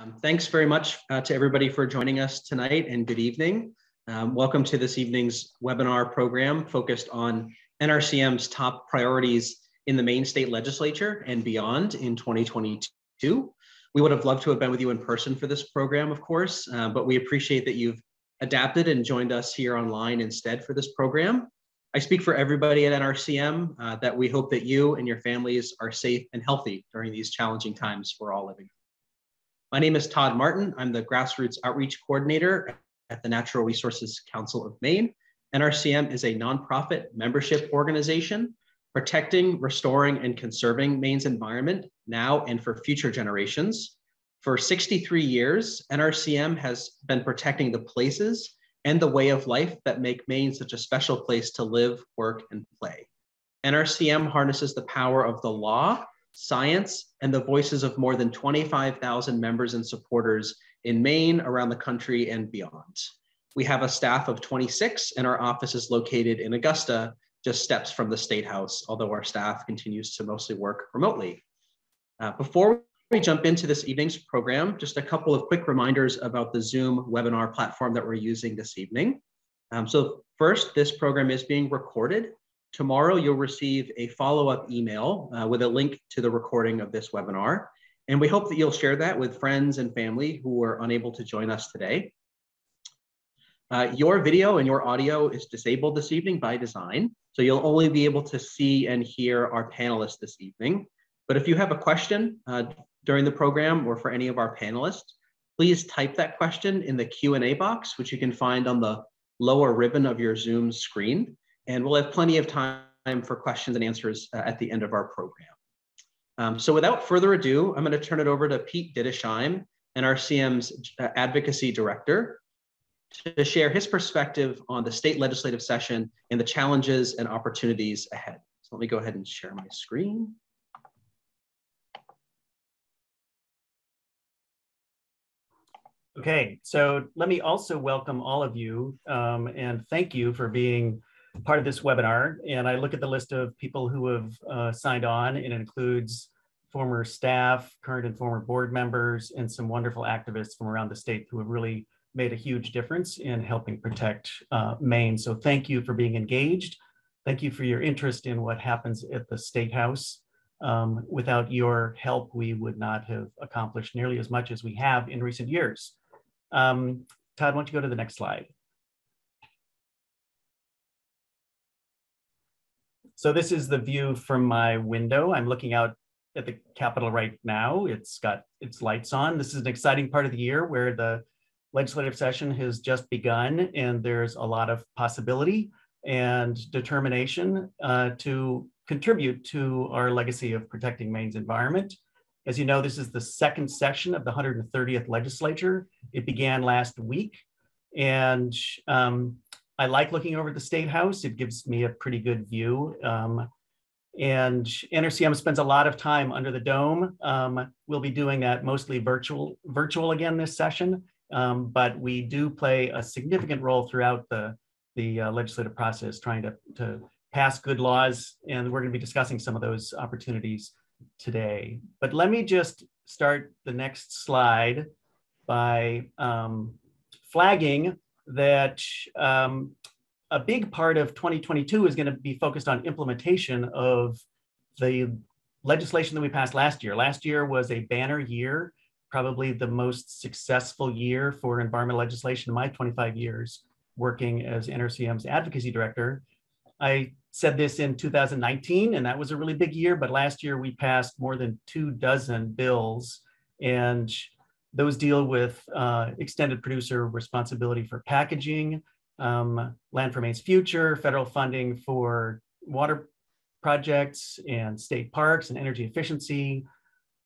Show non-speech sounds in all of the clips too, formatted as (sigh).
Um, thanks very much uh, to everybody for joining us tonight and good evening. Um, welcome to this evening's webinar program focused on NRCM's top priorities in the Maine state legislature and beyond in 2022. We would have loved to have been with you in person for this program, of course, uh, but we appreciate that you've adapted and joined us here online instead for this program. I speak for everybody at NRCM uh, that we hope that you and your families are safe and healthy during these challenging times we're all living. My name is Todd Martin. I'm the Grassroots Outreach Coordinator at the Natural Resources Council of Maine. NRCM is a nonprofit membership organization protecting, restoring, and conserving Maine's environment now and for future generations. For 63 years, NRCM has been protecting the places and the way of life that make Maine such a special place to live, work, and play. NRCM harnesses the power of the law, science, and the voices of more than 25,000 members and supporters in Maine, around the country, and beyond. We have a staff of 26, and our office is located in Augusta, just steps from the State House, although our staff continues to mostly work remotely. Uh, before we jump into this evening's program, just a couple of quick reminders about the Zoom webinar platform that we're using this evening. Um, so first, this program is being recorded. Tomorrow, you'll receive a follow-up email uh, with a link to the recording of this webinar. And we hope that you'll share that with friends and family who were unable to join us today. Uh, your video and your audio is disabled this evening by design. So you'll only be able to see and hear our panelists this evening. But if you have a question uh, during the program or for any of our panelists, please type that question in the Q&A box, which you can find on the lower ribbon of your Zoom screen. And we'll have plenty of time for questions and answers uh, at the end of our program. Um, so without further ado, I'm going to turn it over to Pete Didisheim, NRCM's uh, advocacy director, to share his perspective on the state legislative session and the challenges and opportunities ahead. So let me go ahead and share my screen. Okay, so let me also welcome all of you um, and thank you for being part of this webinar. And I look at the list of people who have uh, signed on and it includes former staff, current and former board members, and some wonderful activists from around the state who have really made a huge difference in helping protect uh, Maine. So thank you for being engaged. Thank you for your interest in what happens at the State House. Um, without your help, we would not have accomplished nearly as much as we have in recent years. Um, Todd, why don't you go to the next slide? So this is the view from my window. I'm looking out at the Capitol right now. It's got its lights on. This is an exciting part of the year where the legislative session has just begun and there's a lot of possibility and determination uh, to contribute to our legacy of protecting Maine's environment. As you know, this is the second session of the 130th legislature. It began last week and um, I like looking over the State House. It gives me a pretty good view. Um, and NRCM spends a lot of time under the dome. Um, we'll be doing that mostly virtual, virtual again this session um, but we do play a significant role throughout the, the uh, legislative process, trying to, to pass good laws, and we're going to be discussing some of those opportunities today. But let me just start the next slide by um, flagging that um, a big part of 2022 is going to be focused on implementation of the legislation that we passed last year. Last year was a banner year probably the most successful year for environmental legislation in my 25 years working as NRCM's advocacy director. I said this in 2019, and that was a really big year, but last year we passed more than two dozen bills, and those deal with uh, extended producer responsibility for packaging, um, Land for Maine's Future, federal funding for water projects and state parks and energy efficiency,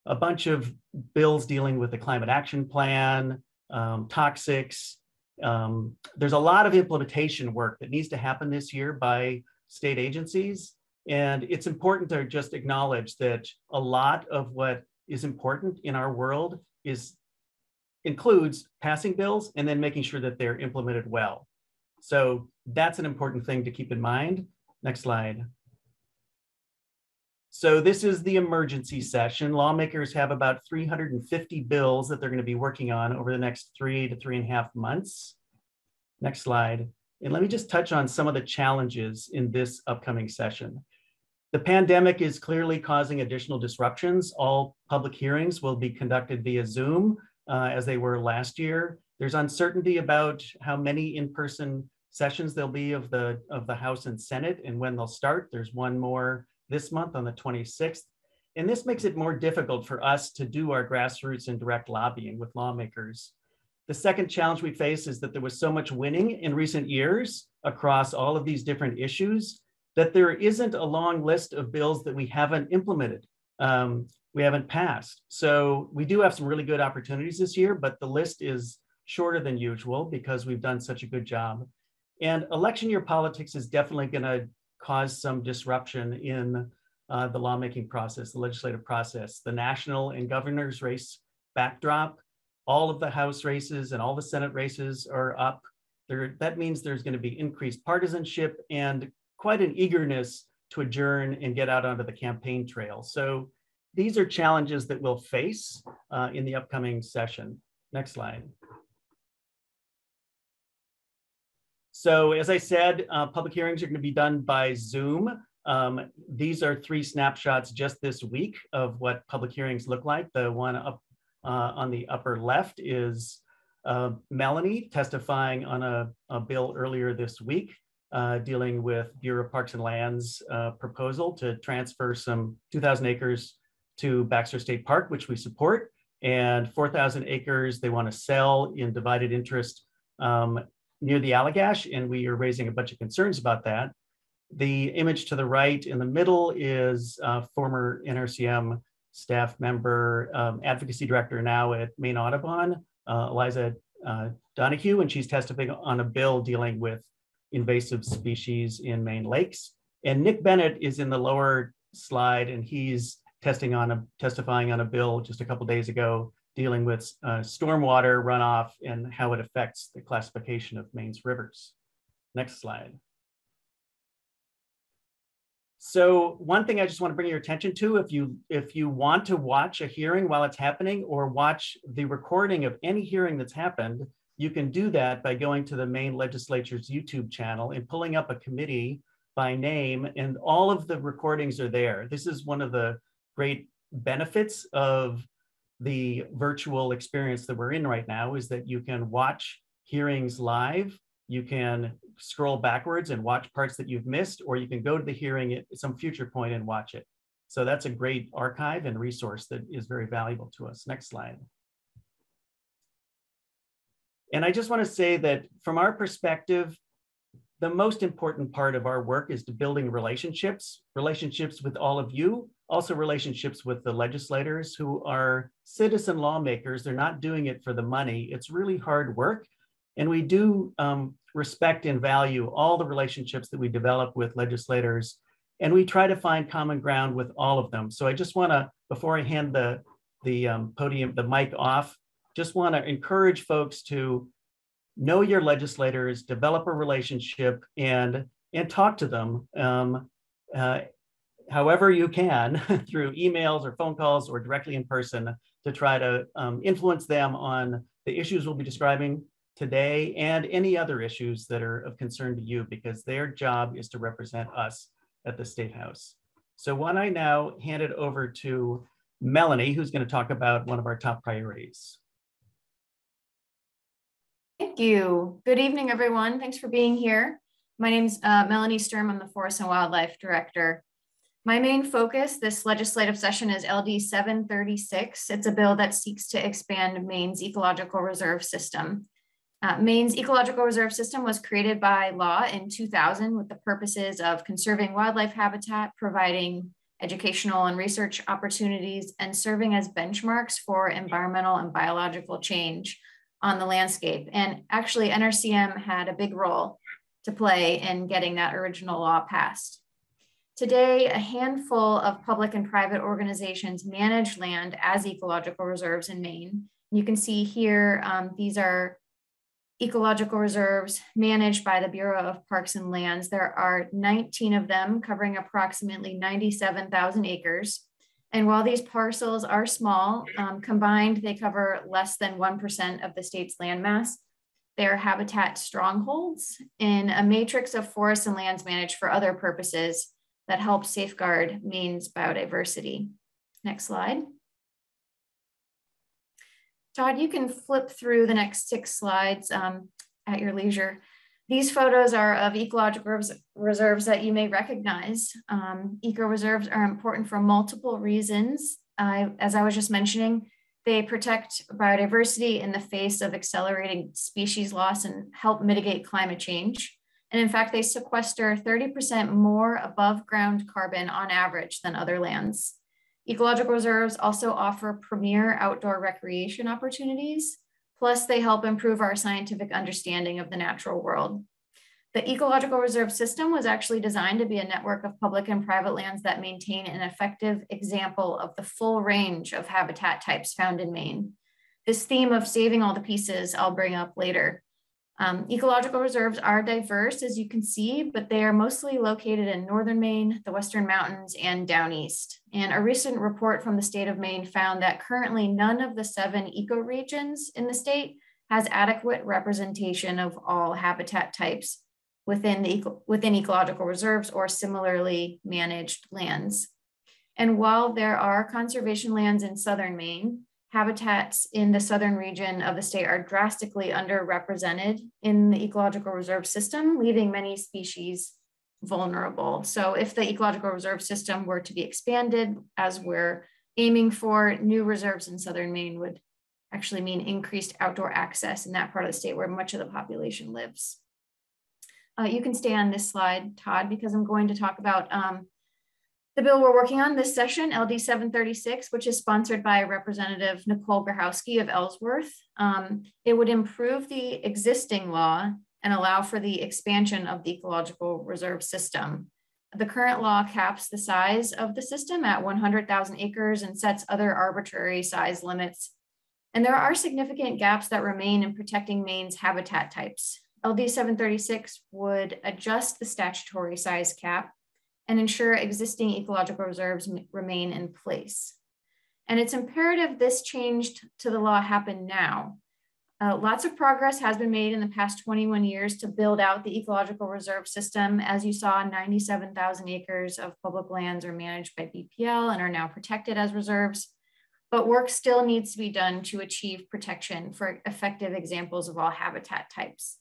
a bunch of bills dealing with the climate action plan, um, toxics. Um, there's a lot of implementation work that needs to happen this year by state agencies. And it's important to just acknowledge that a lot of what is important in our world is includes passing bills and then making sure that they're implemented well. So that's an important thing to keep in mind. Next slide. So this is the emergency session. Lawmakers have about 350 bills that they're going to be working on over the next three to three and a half months. Next slide. And let me just touch on some of the challenges in this upcoming session. The pandemic is clearly causing additional disruptions. All public hearings will be conducted via Zoom uh, as they were last year. There's uncertainty about how many in-person sessions there'll be of the, of the House and Senate and when they'll start. There's one more this month on the 26th. And this makes it more difficult for us to do our grassroots and direct lobbying with lawmakers. The second challenge we face is that there was so much winning in recent years across all of these different issues that there isn't a long list of bills that we haven't implemented, um, we haven't passed. So we do have some really good opportunities this year, but the list is shorter than usual because we've done such a good job. And election year politics is definitely going to cause some disruption in uh, the lawmaking process, the legislative process. The national and governor's race backdrop, all of the House races and all the Senate races are up. There, that means there's going to be increased partisanship and quite an eagerness to adjourn and get out onto the campaign trail. So these are challenges that we'll face uh, in the upcoming session. Next slide. So as I said, uh, public hearings are going to be done by Zoom. Um, these are three snapshots just this week of what public hearings look like. The one up uh, on the upper left is uh, Melanie testifying on a, a, bill earlier this week uh, dealing with Bureau of Parks and Lands uh, proposal to transfer some 2,000 acres to Baxter State Park, which we support, and 4,000 acres they want to sell in divided interest um, near the Allagash, and we are raising a bunch of concerns about that. The image to the right in the middle is a former NRCM staff member, um, advocacy director now at Maine Audubon, uh, Eliza uh, Donoghue, and she's testifying on a bill dealing with invasive species in Maine lakes. And Nick Bennett is in the lower slide, and he's testing on a, testifying on a bill just a couple days ago dealing with uh, stormwater runoff and how it affects the classification of Maine's rivers. Next slide. So one thing I just want to bring your attention to, if you if you want to watch a hearing while it's happening or watch the recording of any hearing that's happened, you can do that by going to the Maine legislature's YouTube channel and pulling up a committee by name and all of the recordings are there. This is one of the great benefits of the virtual experience that we're in right now is that you can watch hearings live. You can scroll backwards and watch parts that you've missed, or you can go to the hearing at some future point and watch it. So that's a great archive and resource that is very valuable to us. Next slide. And I just want to say that from our perspective, the most important part of our work is to building relationships, relationships with all of you, also relationships with the legislators who are citizen lawmakers. They're not doing it for the money. It's really hard work. And we do um, respect and value all the relationships that we develop with legislators. And we try to find common ground with all of them. So I just want to, before I hand the, the um, podium, the mic off, just want to encourage folks to know your legislators, develop a relationship, and, and talk to them. Um, uh, however you can (laughs) through emails or phone calls or directly in person to try to um, influence them on the issues we'll be describing today and any other issues that are of concern to you because their job is to represent us at the State House. So why don't I now hand it over to Melanie, who's going to talk about one of our top priorities. Thank you. Good evening, everyone. Thanks for being here. My name's uh, Melanie Sturm. I'm the Forest and Wildlife Director my main focus this legislative session is LD 736. It's a bill that seeks to expand Maine's ecological reserve system. Uh, Maine's ecological reserve system was created by law in 2000 with the purposes of conserving wildlife habitat, providing educational and research opportunities, and serving as benchmarks for environmental and biological change on the landscape. And actually, NRCM had a big role to play in getting that original law passed. Today, a handful of public and private organizations manage land as ecological reserves in Maine. You can see here, um, these are ecological reserves managed by the Bureau of Parks and Lands. There are 19 of them covering approximately 97,000 acres. And while these parcels are small, um, combined, they cover less than 1% of the state's landmass. They are habitat strongholds in a matrix of forests and lands managed for other purposes that help safeguard Maine's biodiversity. Next slide. Todd, you can flip through the next six slides um, at your leisure. These photos are of ecological res reserves that you may recognize. Um, eco reserves are important for multiple reasons. Uh, as I was just mentioning, they protect biodiversity in the face of accelerating species loss and help mitigate climate change. And in fact, they sequester 30% more above ground carbon on average than other lands. Ecological reserves also offer premier outdoor recreation opportunities, plus they help improve our scientific understanding of the natural world. The ecological reserve system was actually designed to be a network of public and private lands that maintain an effective example of the full range of habitat types found in Maine. This theme of saving all the pieces I'll bring up later. Um, ecological reserves are diverse, as you can see, but they are mostly located in northern Maine, the Western Mountains, and down east. And a recent report from the state of Maine found that currently none of the seven ecoregions in the state has adequate representation of all habitat types within, the within ecological reserves or similarly managed lands. And while there are conservation lands in southern Maine, habitats in the southern region of the state are drastically underrepresented in the ecological reserve system, leaving many species vulnerable. So if the ecological reserve system were to be expanded as we're aiming for, new reserves in southern Maine would actually mean increased outdoor access in that part of the state where much of the population lives. Uh, you can stay on this slide, Todd, because I'm going to talk about um, the bill we're working on this session, LD 736, which is sponsored by Representative Nicole Grohoski of Ellsworth, um, it would improve the existing law and allow for the expansion of the ecological reserve system. The current law caps the size of the system at 100,000 acres and sets other arbitrary size limits. And there are significant gaps that remain in protecting Maine's habitat types. LD 736 would adjust the statutory size cap and ensure existing ecological reserves remain in place. And it's imperative this change to the law happen now. Uh, lots of progress has been made in the past 21 years to build out the ecological reserve system. As you saw, 97,000 acres of public lands are managed by BPL and are now protected as reserves. But work still needs to be done to achieve protection for effective examples of all habitat types.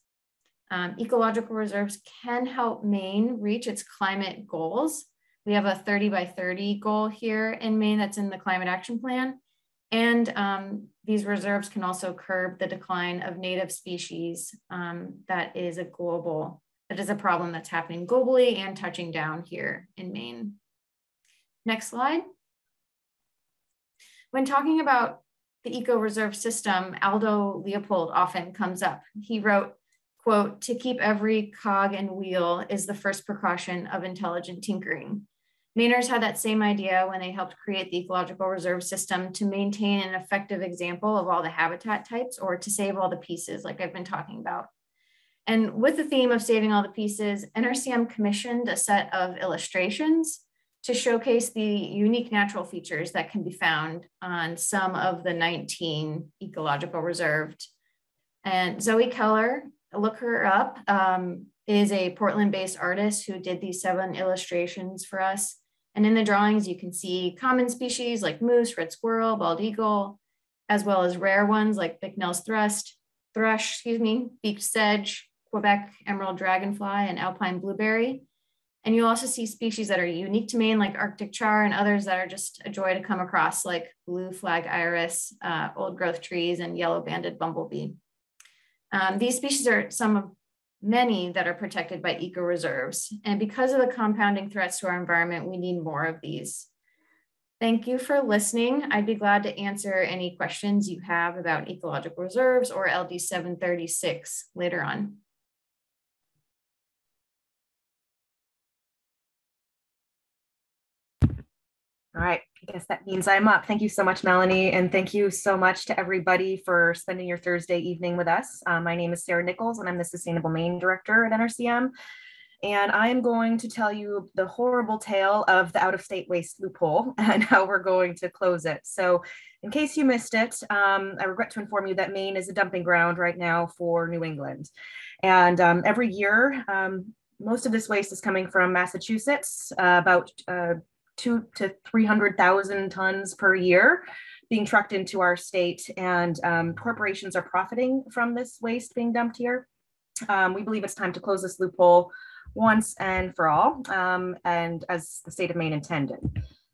Um, ecological reserves can help Maine reach its climate goals. We have a 30 by 30 goal here in Maine that's in the climate action plan. And um, these reserves can also curb the decline of native species um, that is a global, that is a problem that's happening globally and touching down here in Maine. Next slide. When talking about the eco reserve system, Aldo Leopold often comes up. He wrote, quote, to keep every cog and wheel is the first precaution of intelligent tinkering. Mainers had that same idea when they helped create the ecological reserve system to maintain an effective example of all the habitat types or to save all the pieces like I've been talking about. And with the theme of saving all the pieces, NRCM commissioned a set of illustrations to showcase the unique natural features that can be found on some of the 19 ecological reserved. And Zoe Keller look her up, um, is a Portland-based artist who did these seven illustrations for us. And in the drawings, you can see common species like moose, red squirrel, bald eagle, as well as rare ones like Bicknell's thrust, thrush, excuse me, beaked sedge, Quebec emerald dragonfly, and alpine blueberry. And you'll also see species that are unique to Maine, like Arctic char, and others that are just a joy to come across, like blue flag iris, uh, old growth trees, and yellow banded bumblebee. Um, these species are some of many that are protected by eco-reserves. And because of the compounding threats to our environment, we need more of these. Thank you for listening. I'd be glad to answer any questions you have about ecological reserves or LD 736 later on. All right, I guess that means I'm up. Thank you so much, Melanie. And thank you so much to everybody for spending your Thursday evening with us. Uh, my name is Sarah Nichols and I'm the Sustainable Maine Director at NRCM. And I'm going to tell you the horrible tale of the out of state waste loophole (laughs) and how we're going to close it. So in case you missed it, um, I regret to inform you that Maine is a dumping ground right now for New England. And um, every year, um, most of this waste is coming from Massachusetts, uh, about uh, two to 300,000 tons per year being trucked into our state and um, corporations are profiting from this waste being dumped here. Um, we believe it's time to close this loophole once and for all um, and as the state of Maine intended.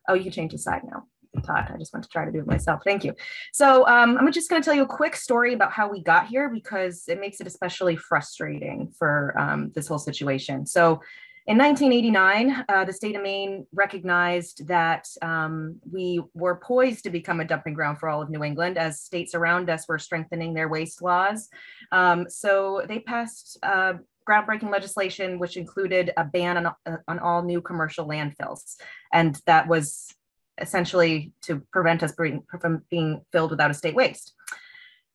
Oh, you can change the side now. Todd, I just want to try to do it myself. Thank you. So um, I'm just going to tell you a quick story about how we got here because it makes it especially frustrating for um, this whole situation. So in 1989, uh, the state of Maine recognized that um, we were poised to become a dumping ground for all of New England as states around us were strengthening their waste laws. Um, so they passed uh, groundbreaking legislation, which included a ban on, uh, on all new commercial landfills. And that was essentially to prevent us from being filled without a state waste.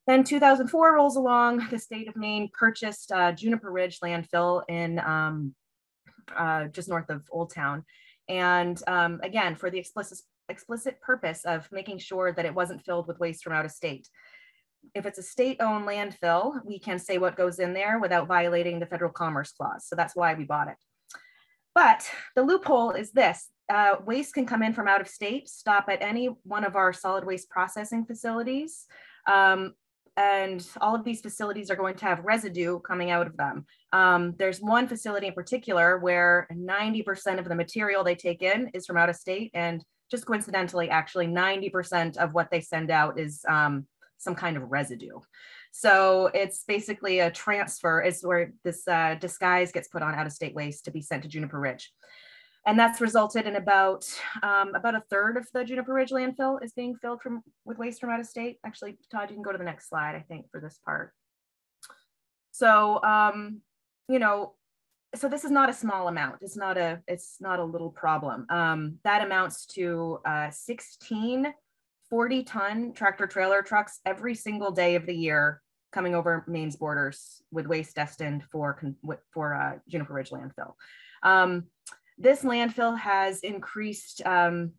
Then 2004 rolls along, the state of Maine purchased uh, Juniper Ridge landfill in um, uh, just north of Old Town. And um, again, for the explicit, explicit purpose of making sure that it wasn't filled with waste from out of state. If it's a state owned landfill, we can say what goes in there without violating the federal commerce clause. So that's why we bought it. But the loophole is this uh, waste can come in from out of state, stop at any one of our solid waste processing facilities. Um, and all of these facilities are going to have residue coming out of them. Um, there's one facility in particular where 90% of the material they take in is from out of state, and just coincidentally, actually 90% of what they send out is um, some kind of residue. So it's basically a transfer, is where this uh, disguise gets put on out of state waste to be sent to Juniper Ridge and that's resulted in about um, about a third of the Juniper Ridge landfill is being filled from with waste from out of state. Actually, Todd, you can go to the next slide, I think, for this part. So, um, you know, so this is not a small amount. It's not a it's not a little problem. Um, that amounts to uh, 16 40 ton tractor trailer trucks every single day of the year coming over Maine's borders with waste destined for for uh, Juniper Ridge landfill. Um, this landfill has increased um,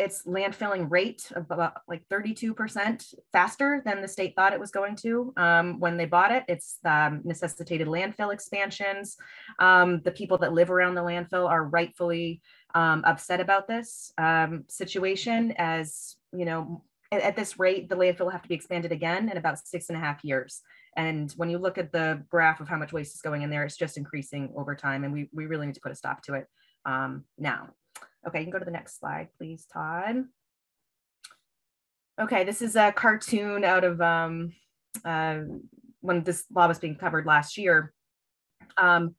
its landfilling rate of about like 32% faster than the state thought it was going to um, when they bought it. It's um, necessitated landfill expansions. Um, the people that live around the landfill are rightfully um, upset about this um, situation as, you know, at, at, this rate, the landfill will have to be expanded again in about six and a half years. And when you look at the graph of how much waste is going in there, it's just increasing over time. And we, we really need to put a stop to it um, now. Okay, you can go to the next slide, please, Todd. Okay, this is a cartoon out of um, uh, when this law was being covered last year. Um,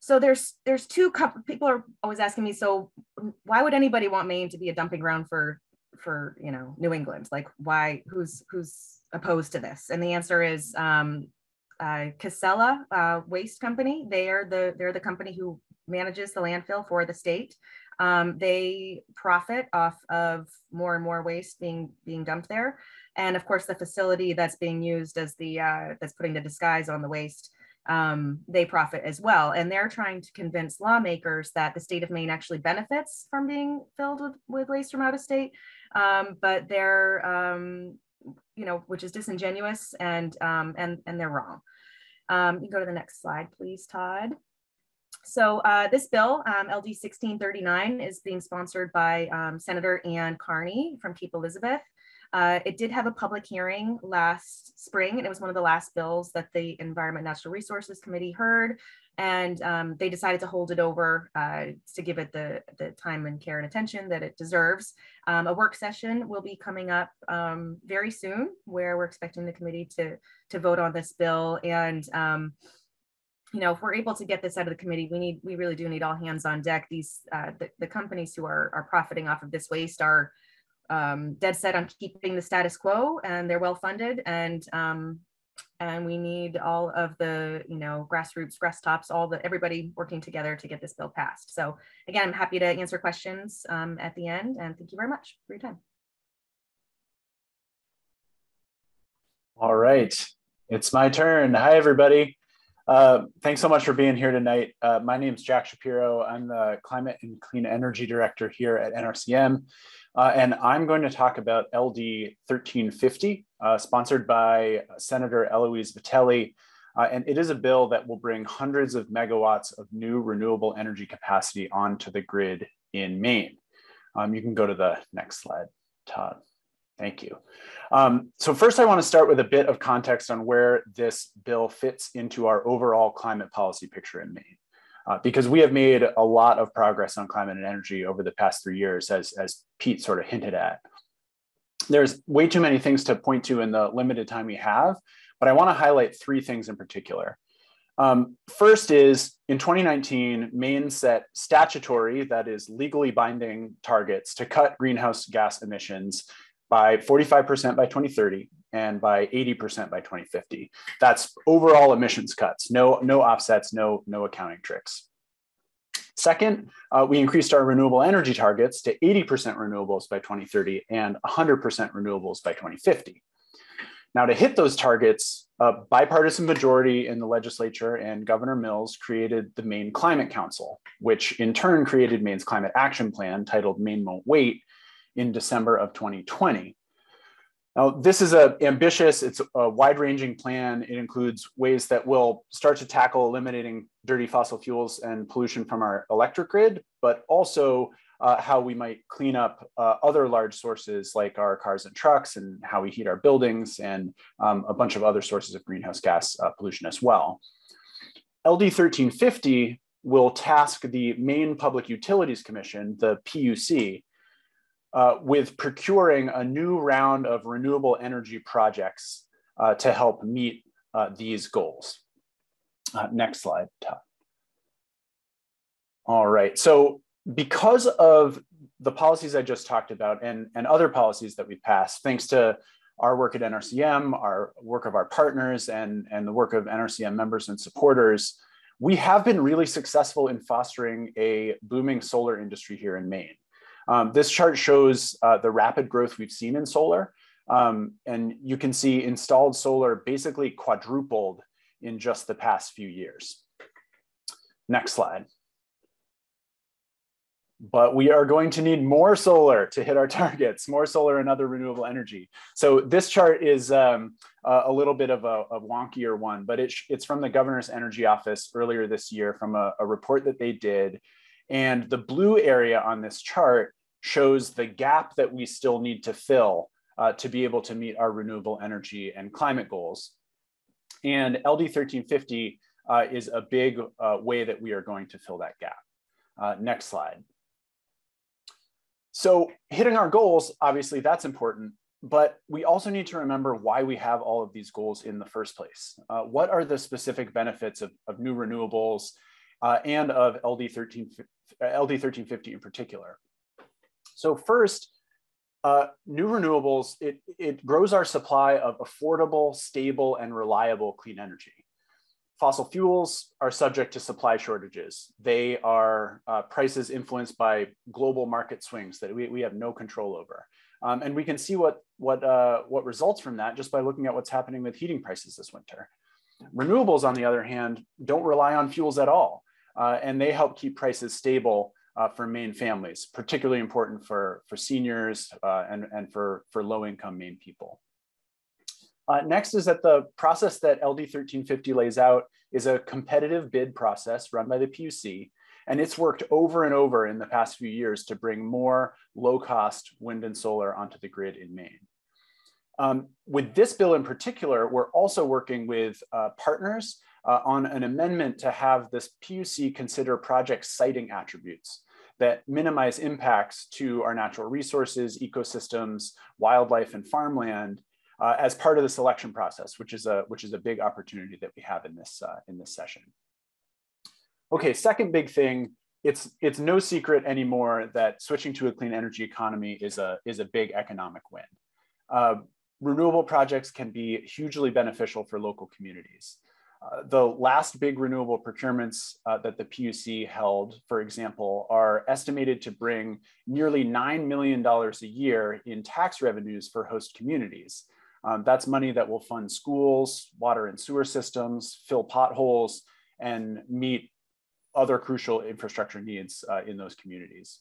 so there's there's two people are always asking me, so why would anybody want Maine to be a dumping ground for for you know New England? Like why who's who's opposed to this? And the answer is um, uh, Casella uh, Waste Company. They are the they're the company who manages the landfill for the state. Um, they profit off of more and more waste being being dumped there, and of course the facility that's being used as the uh, that's putting the disguise on the waste. Um, they profit as well, and they're trying to convince lawmakers that the state of Maine actually benefits from being filled with, with waste from out of state, um, but they're um, you know which is disingenuous and um, and and they're wrong. Um, you go to the next slide, please, Todd. So uh, this bill, um, LD 1639, is being sponsored by um, Senator Anne Carney from Cape Elizabeth. Uh, it did have a public hearing last spring, and it was one of the last bills that the Environment Natural Resources Committee heard. And um, they decided to hold it over uh, to give it the, the time and care and attention that it deserves. Um, a work session will be coming up um, very soon, where we're expecting the committee to, to vote on this bill. And um, you know, if we're able to get this out of the committee, we need, we really do need all hands on deck. These, uh, the, the companies who are, are profiting off of this waste are um, dead set on keeping the status quo and they're well funded. And, um, and we need all of the you know grassroots grass tops all the everybody working together to get this bill passed so again i'm happy to answer questions um, at the end and thank you very much for your time all right it's my turn hi everybody uh, thanks so much for being here tonight. Uh, my name is Jack Shapiro. I'm the Climate and Clean Energy Director here at NRCM. Uh, and I'm going to talk about LD 1350, uh, sponsored by Senator Eloise Vitelli. Uh, and it is a bill that will bring hundreds of megawatts of new renewable energy capacity onto the grid in Maine. Um, you can go to the next slide, Todd. Thank you. Um, so first, I want to start with a bit of context on where this bill fits into our overall climate policy picture in Maine. Uh, because we have made a lot of progress on climate and energy over the past three years, as, as Pete sort of hinted at. There's way too many things to point to in the limited time we have, but I want to highlight three things in particular. Um, first is in 2019, Maine set statutory, that is legally binding targets to cut greenhouse gas emissions by 45% by 2030 and by 80% by 2050. That's overall emissions cuts, no, no offsets, no, no accounting tricks. Second, uh, we increased our renewable energy targets to 80% renewables by 2030 and 100% renewables by 2050. Now, to hit those targets, a bipartisan majority in the legislature and Governor Mills created the Maine Climate Council, which in turn created Maine's Climate Action Plan titled Maine Won't Wait, in December of 2020. Now, this is a ambitious, it's a wide-ranging plan. It includes ways that will start to tackle eliminating dirty fossil fuels and pollution from our electric grid, but also uh, how we might clean up uh, other large sources like our cars and trucks and how we heat our buildings and um, a bunch of other sources of greenhouse gas uh, pollution as well. LD 1350 will task the Maine Public Utilities Commission, the PUC, uh, with procuring a new round of renewable energy projects uh, to help meet uh, these goals. Uh, next slide, Todd. All right, so because of the policies I just talked about and, and other policies that we passed, thanks to our work at NRCM, our work of our partners, and, and the work of NRCM members and supporters, we have been really successful in fostering a booming solar industry here in Maine. Um, this chart shows uh, the rapid growth we've seen in solar. Um, and you can see installed solar basically quadrupled in just the past few years. Next slide. But we are going to need more solar to hit our (laughs) targets, more solar and other renewable energy. So this chart is um, a little bit of a, a wonkier one, but it it's from the governor's energy office earlier this year from a, a report that they did. And the blue area on this chart shows the gap that we still need to fill uh, to be able to meet our renewable energy and climate goals. And LD 1350 uh, is a big uh, way that we are going to fill that gap. Uh, next slide. So hitting our goals, obviously that's important, but we also need to remember why we have all of these goals in the first place. Uh, what are the specific benefits of, of new renewables uh, and of LD, 13, LD 1350 in particular? So first, uh, new renewables, it, it grows our supply of affordable, stable, and reliable clean energy. Fossil fuels are subject to supply shortages. They are uh, prices influenced by global market swings that we, we have no control over. Um, and we can see what, what, uh, what results from that just by looking at what's happening with heating prices this winter. Renewables, on the other hand, don't rely on fuels at all. Uh, and they help keep prices stable uh, for Maine families, particularly important for, for seniors uh, and, and for, for low income Maine people. Uh, next is that the process that LD 1350 lays out is a competitive bid process run by the PUC, and it's worked over and over in the past few years to bring more low cost wind and solar onto the grid in Maine. Um, with this bill in particular, we're also working with uh, partners uh, on an amendment to have this PUC consider project siting attributes that minimize impacts to our natural resources, ecosystems, wildlife, and farmland uh, as part of the selection process, which is a, which is a big opportunity that we have in this, uh, in this session. Okay, second big thing, it's, it's no secret anymore that switching to a clean energy economy is a, is a big economic win. Uh, renewable projects can be hugely beneficial for local communities. The last big renewable procurements uh, that the PUC held, for example, are estimated to bring nearly $9 million a year in tax revenues for host communities. Um, that's money that will fund schools, water and sewer systems, fill potholes, and meet other crucial infrastructure needs uh, in those communities.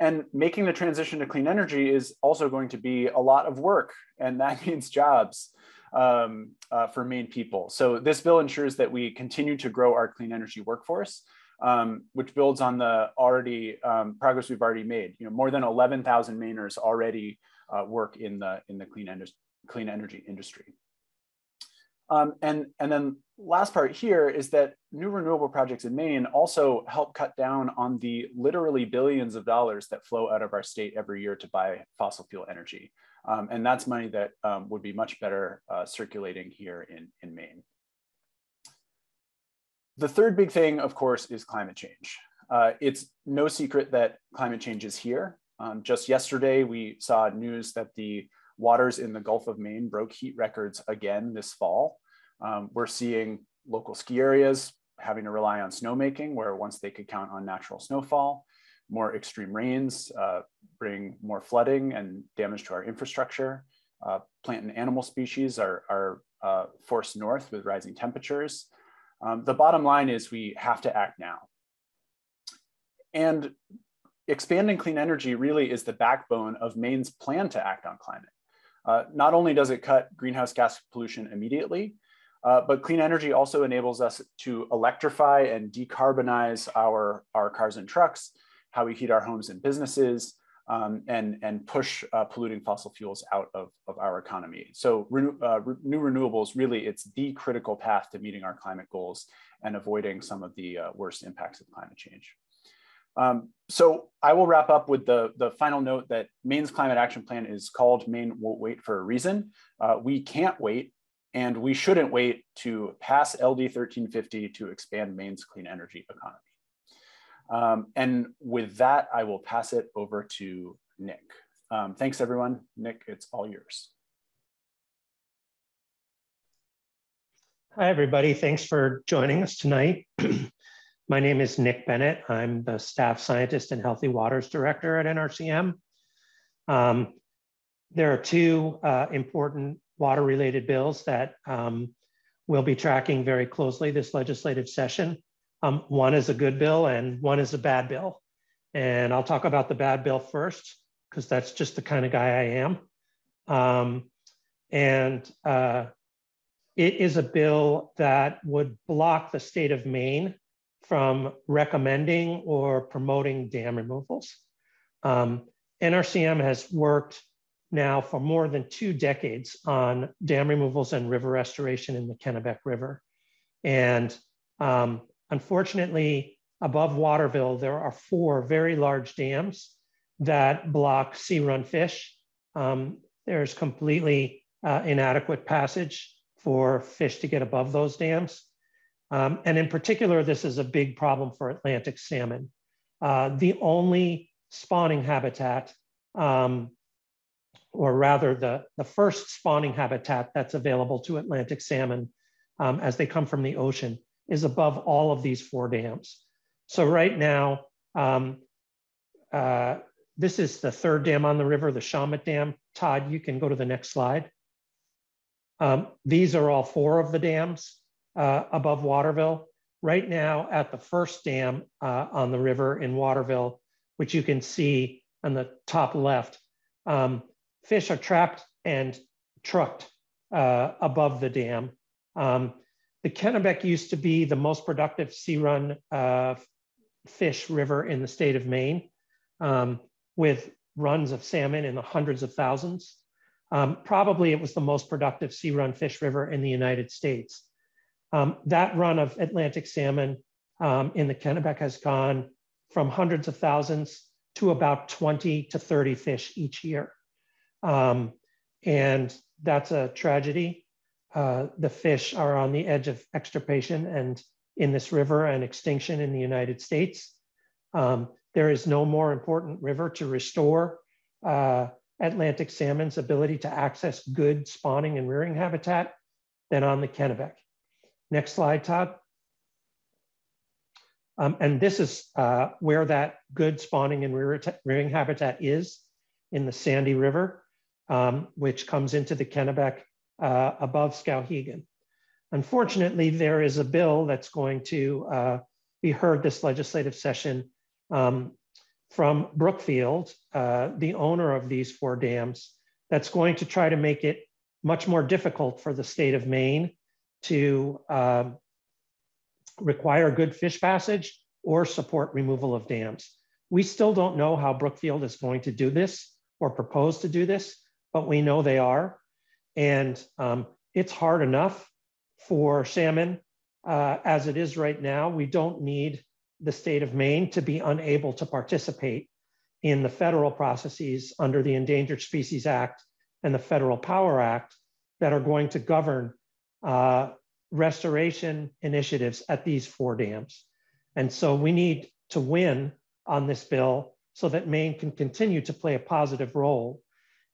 And making the transition to clean energy is also going to be a lot of work, and that (laughs) means jobs um, uh, for Maine people. So this bill ensures that we continue to grow our clean energy workforce, um, which builds on the already um, progress we've already made. You know, more than 11,000 Mainers already uh, work in the in the clean, en clean energy industry. Um, and, and then last part here is that new renewable projects in Maine also help cut down on the literally billions of dollars that flow out of our state every year to buy fossil fuel energy. Um, and that's money that um, would be much better uh, circulating here in, in Maine. The third big thing, of course, is climate change. Uh, it's no secret that climate change is here. Um, just yesterday, we saw news that the waters in the Gulf of Maine broke heat records again this fall. Um, we're seeing local ski areas having to rely on snowmaking, where once they could count on natural snowfall, more extreme rains uh, bring more flooding and damage to our infrastructure. Uh, plant and animal species are, are uh, forced north with rising temperatures. Um, the bottom line is we have to act now. And expanding clean energy really is the backbone of Maine's plan to act on climate. Uh, not only does it cut greenhouse gas pollution immediately, uh, but clean energy also enables us to electrify and decarbonize our, our cars and trucks, how we heat our homes and businesses, um, and, and push uh, polluting fossil fuels out of, of our economy. So uh, re new renewables, really, it's the critical path to meeting our climate goals and avoiding some of the uh, worst impacts of climate change. Um, so I will wrap up with the, the final note that Maine's climate action plan is called Maine won't wait for a reason. Uh, we can't wait and we shouldn't wait to pass LD 1350 to expand Maine's clean energy economy. Um, and with that, I will pass it over to Nick. Um, thanks everyone. Nick, it's all yours. Hi everybody, thanks for joining us tonight. (clears throat) My name is Nick Bennett. I'm the staff scientist and healthy waters director at NRCM. Um, there are two uh, important water related bills that um, we'll be tracking very closely this legislative session. Um, one is a good bill and one is a bad bill. And I'll talk about the bad bill first, because that's just the kind of guy I am. Um, and uh, it is a bill that would block the state of Maine from recommending or promoting dam removals. Um, NRCM has worked now for more than two decades on dam removals and river restoration in the Kennebec River. And um, unfortunately, above Waterville, there are four very large dams that block sea run fish. Um, there's completely uh, inadequate passage for fish to get above those dams. Um, and in particular, this is a big problem for Atlantic salmon. Uh, the only spawning habitat um, or rather the, the first spawning habitat that's available to Atlantic salmon um, as they come from the ocean is above all of these four dams. So right now, um, uh, this is the third dam on the river, the Shawmut Dam. Todd, you can go to the next slide. Um, these are all four of the dams uh, above Waterville. Right now at the first dam uh, on the river in Waterville, which you can see on the top left, um, fish are trapped and trucked uh, above the dam. Um, the Kennebec used to be the most productive sea run uh, fish river in the state of Maine, um, with runs of salmon in the hundreds of thousands. Um, probably it was the most productive sea run fish river in the United States. Um, that run of Atlantic salmon um, in the Kennebec has gone from hundreds of thousands to about 20 to 30 fish each year. Um, and that's a tragedy. Uh, the fish are on the edge of extirpation and in this river and extinction in the United States. Um, there is no more important river to restore uh, Atlantic salmon's ability to access good spawning and rearing habitat than on the Kennebec. Next slide, Todd. Um, and this is uh, where that good spawning and rearing habitat is in the Sandy River, um, which comes into the Kennebec uh, above Skowhegan. Unfortunately, there is a bill that's going to uh, be heard this legislative session um, from Brookfield, uh, the owner of these four dams, that's going to try to make it much more difficult for the state of Maine to um, require good fish passage or support removal of dams. We still don't know how Brookfield is going to do this or propose to do this, but we know they are. And um, it's hard enough for salmon uh, as it is right now. We don't need the state of Maine to be unable to participate in the federal processes under the Endangered Species Act and the Federal Power Act that are going to govern uh, restoration initiatives at these four dams. And so we need to win on this bill so that Maine can continue to play a positive role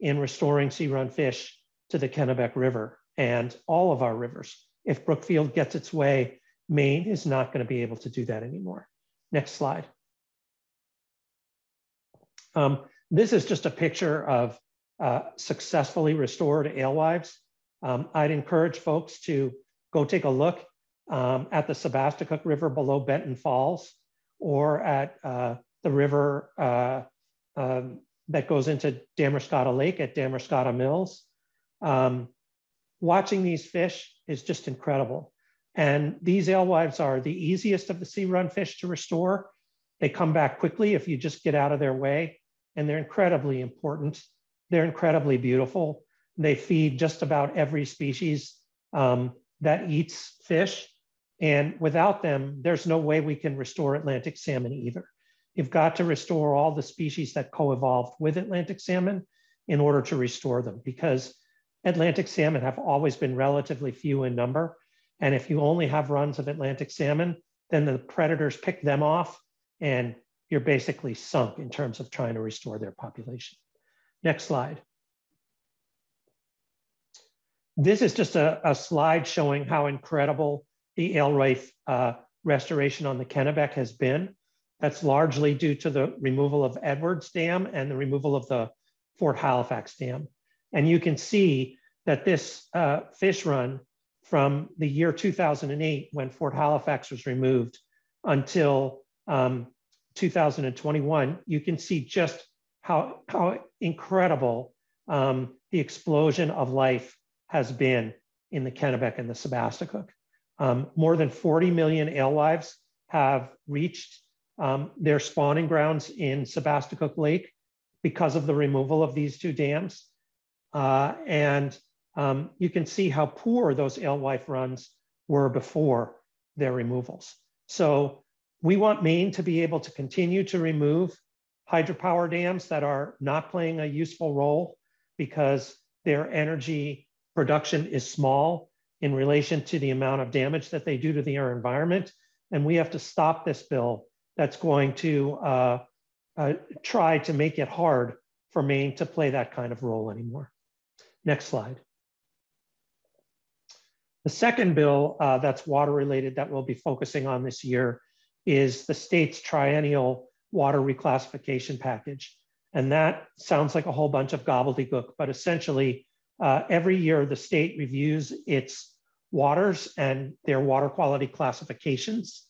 in restoring sea run fish to the Kennebec River and all of our rivers. If Brookfield gets its way, Maine is not going to be able to do that anymore. Next slide. Um, this is just a picture of uh, successfully restored alewives. Um, I'd encourage folks to go take a look um, at the Sebasticook River below Benton Falls or at uh, the river uh, um, that goes into Damariscotta Lake at Damariscotta Mills. Um, watching these fish is just incredible. And these alewives are the easiest of the sea run fish to restore. They come back quickly if you just get out of their way, and they're incredibly important. They're incredibly beautiful. They feed just about every species um, that eats fish. And without them, there's no way we can restore Atlantic salmon either. You've got to restore all the species that co-evolved with Atlantic salmon in order to restore them because Atlantic salmon have always been relatively few in number. And if you only have runs of Atlantic salmon, then the predators pick them off and you're basically sunk in terms of trying to restore their population. Next slide. This is just a, a slide showing how incredible the alewife uh, restoration on the Kennebec has been. That's largely due to the removal of Edwards Dam and the removal of the Fort Halifax Dam. And you can see that this uh, fish run from the year 2008, when Fort Halifax was removed, until um, 2021, you can see just how, how incredible um, the explosion of life has been in the Kennebec and the Sebasticook. Um, more than 40 million alewives have reached um, their spawning grounds in Sebasticook Lake because of the removal of these two dams. Uh, and um, you can see how poor those alewife runs were before their removals. So we want Maine to be able to continue to remove hydropower dams that are not playing a useful role because their energy production is small in relation to the amount of damage that they do to the air environment. And we have to stop this bill that's going to uh, uh, try to make it hard for Maine to play that kind of role anymore. Next slide. The second bill uh, that's water related that we'll be focusing on this year is the state's triennial water reclassification package. And that sounds like a whole bunch of gobbledygook, but essentially uh, every year, the state reviews its waters and their water quality classifications,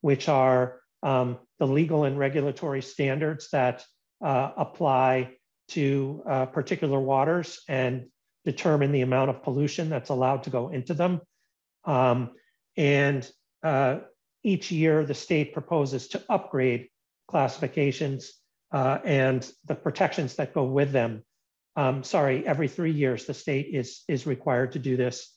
which are um, the legal and regulatory standards that uh, apply to uh, particular waters and determine the amount of pollution that's allowed to go into them. Um, and uh, each year, the state proposes to upgrade classifications uh, and the protections that go with them um, sorry, every three years, the state is, is required to do this.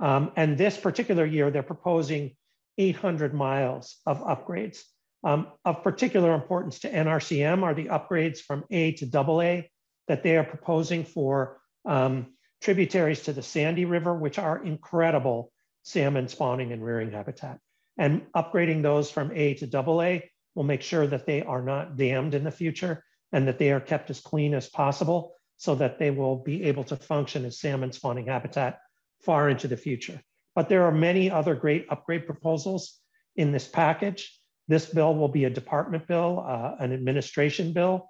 Um, and this particular year, they're proposing 800 miles of upgrades. Um, of particular importance to NRCM are the upgrades from A to AA that they are proposing for um, tributaries to the Sandy River, which are incredible salmon spawning and rearing habitat. And upgrading those from A to AA will make sure that they are not dammed in the future and that they are kept as clean as possible so that they will be able to function as salmon spawning habitat far into the future. But there are many other great upgrade proposals in this package. This bill will be a department bill, uh, an administration bill,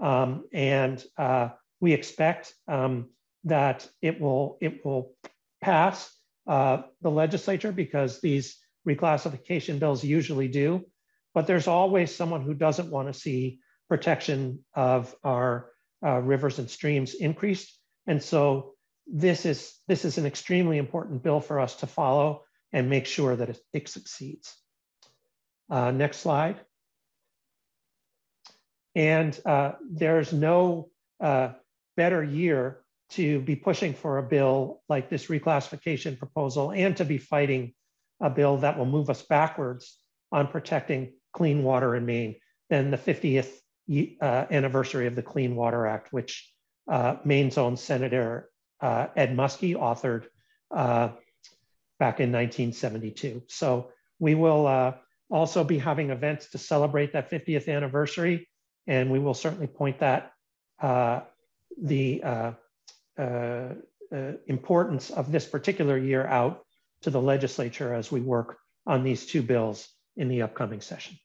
um, and uh, we expect um, that it will it will pass uh, the legislature because these reclassification bills usually do. But there's always someone who doesn't want to see protection of our uh, rivers and streams increased. And so this is, this is an extremely important bill for us to follow and make sure that it, it succeeds. Uh, next slide. And uh, there's no uh, better year to be pushing for a bill like this reclassification proposal and to be fighting a bill that will move us backwards on protecting clean water in Maine than the 50th uh, anniversary of the Clean Water Act, which uh, Maine's own Senator uh, Ed Muskie authored uh, back in 1972. So we will uh, also be having events to celebrate that 50th anniversary, and we will certainly point that uh, the importance of this particular year out to the legislature as we work on these two bills in the upcoming session.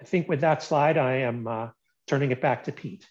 I think with that slide, I am uh, turning it back to Pete.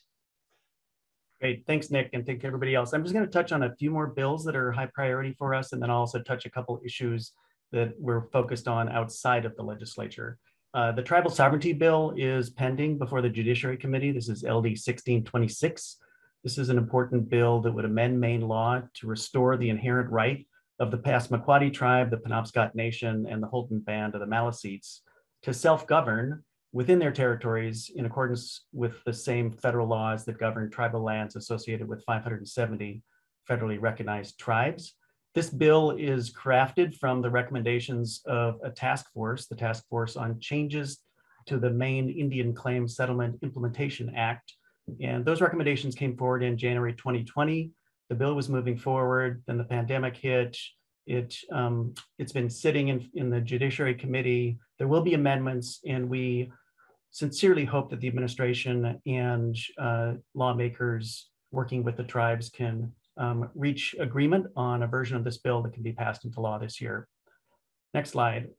Great, thanks, Nick, and thank everybody else. I'm just going to touch on a few more bills that are high priority for us, and then I'll also touch a couple issues that we're focused on outside of the legislature. Uh, the tribal sovereignty bill is pending before the Judiciary Committee. This is LD 1626. This is an important bill that would amend Maine law to restore the inherent right of the Passamaquoddy tribe, the Penobscot Nation, and the Houlton Band of the Maliseets to self-govern within their territories in accordance with the same federal laws that govern tribal lands associated with 570 federally recognized tribes. This bill is crafted from the recommendations of a task force, the Task Force on Changes to the Maine Indian Claim Settlement Implementation Act. And those recommendations came forward in January 2020. The bill was moving forward, then the pandemic hit, it, um, it's been sitting in, in the Judiciary Committee. There will be amendments, and we sincerely hope that the administration and uh, lawmakers working with the tribes can um, reach agreement on a version of this bill that can be passed into law this year. Next slide.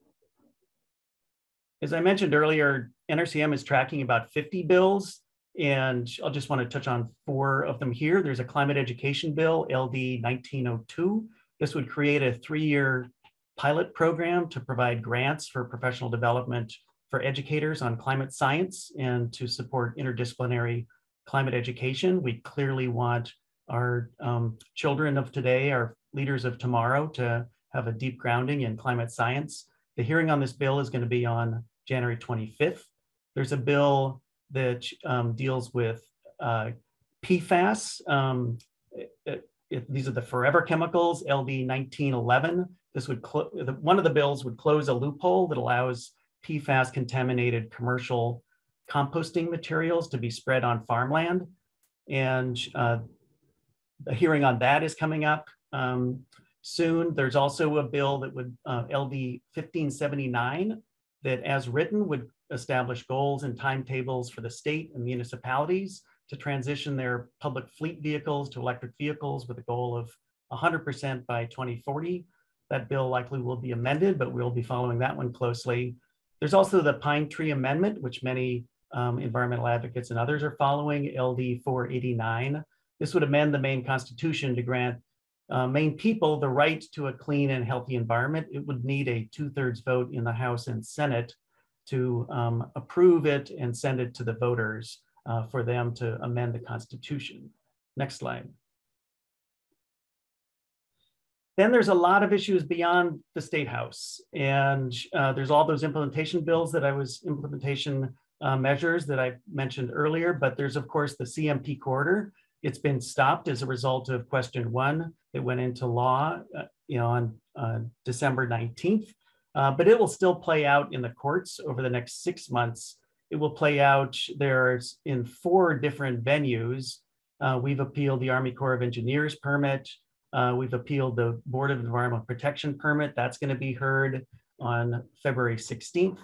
As I mentioned earlier, NRCM is tracking about 50 bills, and I'll just want to touch on four of them here. There's a climate education bill, LD 1902. This would create a three-year pilot program to provide grants for professional development for educators on climate science and to support interdisciplinary climate education. We clearly want our um, children of today, our leaders of tomorrow, to have a deep grounding in climate science. The hearing on this bill is going to be on January 25th. There's a bill that um, deals with uh, PFAS. Um, it, it, these are the forever chemicals, LD 1911. This would one of the bills would close a loophole that allows PFAS contaminated commercial composting materials to be spread on farmland. And uh, a hearing on that is coming up um, soon. There's also a bill that would, uh, LD 1579, that as written would establish goals and timetables for the state and municipalities to transition their public fleet vehicles to electric vehicles with a goal of 100% by 2040. That bill likely will be amended, but we'll be following that one closely. There's also the Pine Tree Amendment, which many um, environmental advocates and others are following, LD 489. This would amend the Maine Constitution to grant uh, Maine people the right to a clean and healthy environment. It would need a two-thirds vote in the House and Senate to um, approve it and send it to the voters uh, for them to amend the Constitution. Next slide. Then there's a lot of issues beyond the State House. And uh, there's all those implementation bills that I was, implementation uh, measures that I mentioned earlier, but there's of course the CMP corridor. It's been stopped as a result of question one that went into law uh, you know, on uh, December 19th, uh, but it will still play out in the courts over the next six months. It will play out there's in four different venues. Uh, we've appealed the Army Corps of Engineers permit. Uh, we've appealed the Board of Environmental Protection permit. That's going to be heard on February 16th.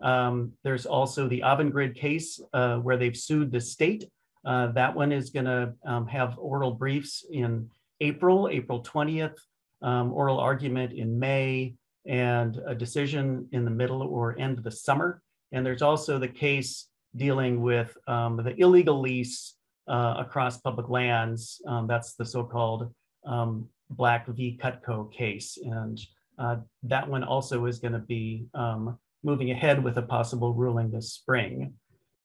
Um, there's also the Avangrid case uh, where they've sued the state Uh, that one is going to um, have oral briefs in April, April 20th, um, oral argument in May, and a decision in the middle or end of the summer. And there's also the case dealing with um, the illegal lease uh, across public lands. Um, that's the so-called um, Black v. Cutco case. And uh, that one also is going to be um, moving ahead with a possible ruling this spring.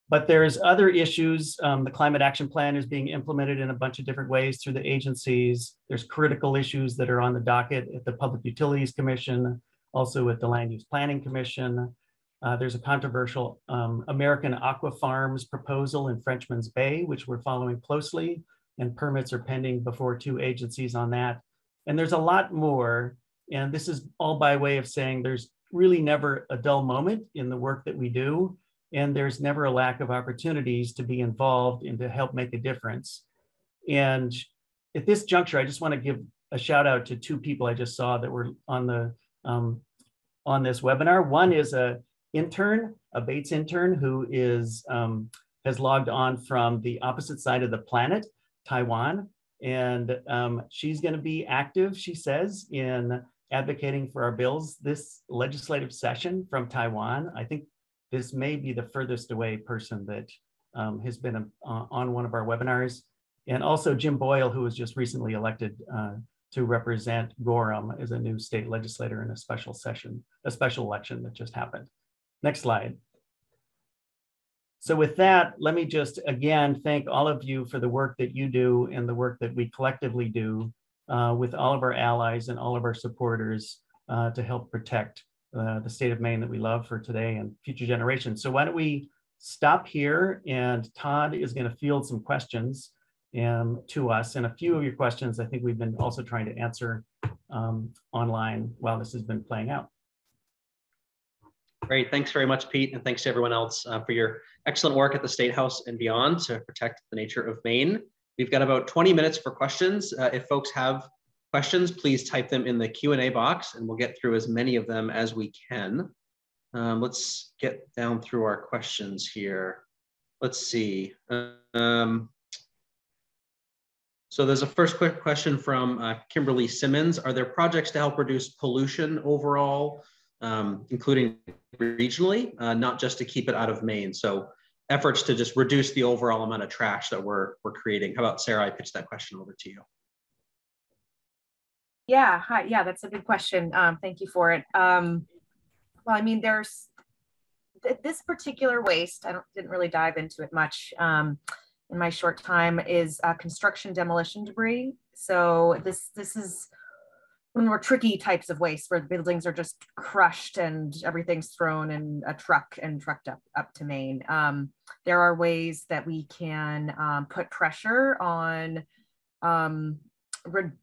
But there's other issues. Um, the climate action plan is being implemented in a bunch of different ways through the agencies. There's critical issues that are on the docket at the Public Utilities Commission, also at the Land Use Planning Commission. Uh, there's a controversial um, American Aqua Farms proposal in Frenchman's Bay, which we're following closely, and permits are pending before two agencies on that. And there's a lot more. And this is all by way of saying there's really never a dull moment in the work that we do. And there's never a lack of opportunities to be involved and to help make a difference. And at this juncture, I just want to give a shout out to two people I just saw that were on the um, on this webinar. One is a intern, a Bates intern who is um, has logged on from the opposite side of the planet, Taiwan. And um, she's going to be active, she says, in advocating for our bills this legislative session from Taiwan. I think this may be the furthest away person that um, has been uh, on one of our webinars. And also Jim Boyle, who was just recently elected uh, to represent Gorham as a new state legislator in a special session, a special election that just happened. Next slide. So with that, let me just again thank all of you for the work that you do and the work that we collectively do uh, with all of our allies and all of our supporters uh, to help protect uh, the state of Maine that we love for today and future generations. So why don't we stop here and Todd is going to field some questions um, to us and a few of your questions I think we've been also trying to answer um, online while this has been playing out. Great. Thanks very much, Pete. And thanks to everyone else uh, for your excellent work at the State House and beyond to protect the nature of Maine. We've got about 20 minutes for questions. Uh, if folks have questions, please type them in the Q&A box and we'll get through as many of them as we can. Um, let's get down through our questions here. Let's see. Um, so there's a first quick question from uh, Kimberly Simmons. Are there projects to help reduce pollution overall um, including regionally, uh, not just to keep it out of Maine. So efforts to just reduce the overall amount of trash that we're, we're creating. How about Sarah, I pitch that question over to you. Yeah, hi. Yeah, that's a good question. Um, thank you for it. Um, well, I mean, there's th this particular waste, I didn't really dive into it much um, in my short time, is uh, construction demolition debris. So this, this is one of the more tricky types of waste where buildings are just crushed and everything's thrown in a truck and trucked up up to Maine. Um, there are ways that we can um, put pressure on, um,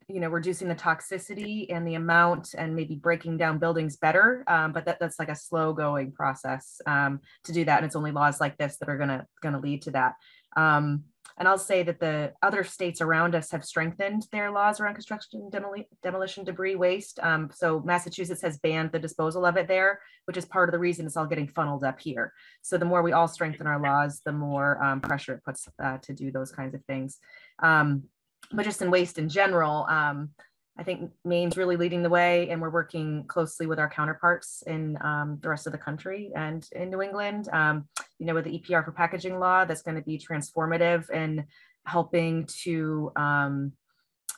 you know, reducing the toxicity and the amount and maybe breaking down buildings better. Um, but that, that's like a slow going process um, to do that. And it's only laws like this that are gonna gonna lead to that. Um, and I'll say that the other states around us have strengthened their laws around construction demoli demolition debris waste. Um, so Massachusetts has banned the disposal of it there, which is part of the reason it's all getting funneled up here. So the more we all strengthen our laws, the more um, pressure it puts uh, to do those kinds of things. Um, but just in waste in general, um, I think Maine's really leading the way, and we're working closely with our counterparts in um, the rest of the country and in New England. Um, you know, with the EPR for packaging law, that's going to be transformative in helping to um,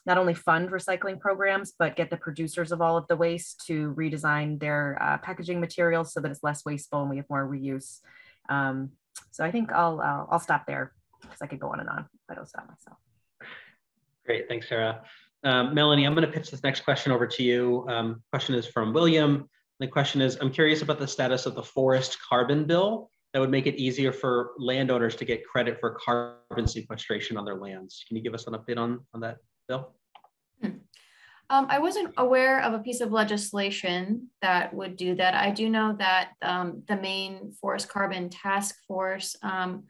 not only fund recycling programs, but get the producers of all of the waste to redesign their uh, packaging materials so that it's less wasteful and we have more reuse. Um, so I think I'll, I'll, stop there because I could go on and on, but I'll stop myself. Great, thanks, Sarah. Um, Melanie, I'm going to pitch this next question over to you. Um, question is from William. The question is, I'm curious about the status of the forest carbon bill that would make it easier for landowners to get credit for carbon sequestration on their lands. Can you give us an update on, on that bill? Hmm. Um, I wasn't aware of a piece of legislation that would do that. I do know that um, the Maine Forest Carbon Task Force um,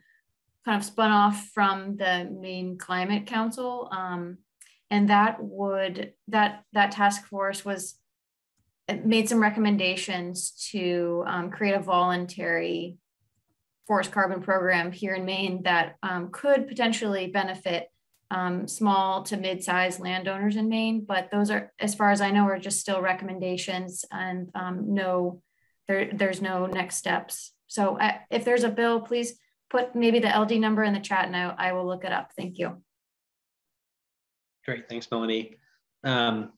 kind of spun off from the Maine Climate Council and that would that that task force was made some recommendations to um, create a voluntary forest carbon program here in Maine that um, could potentially benefit um, small to mid-sized landowners in Maine, but those are, as far as I know, are just still recommendations and um, no, there, there's no next steps. So uh, if there's a bill, please put maybe the LD number in the chat and I, I will look it up. Thank you. Great, thanks, Melanie. Um,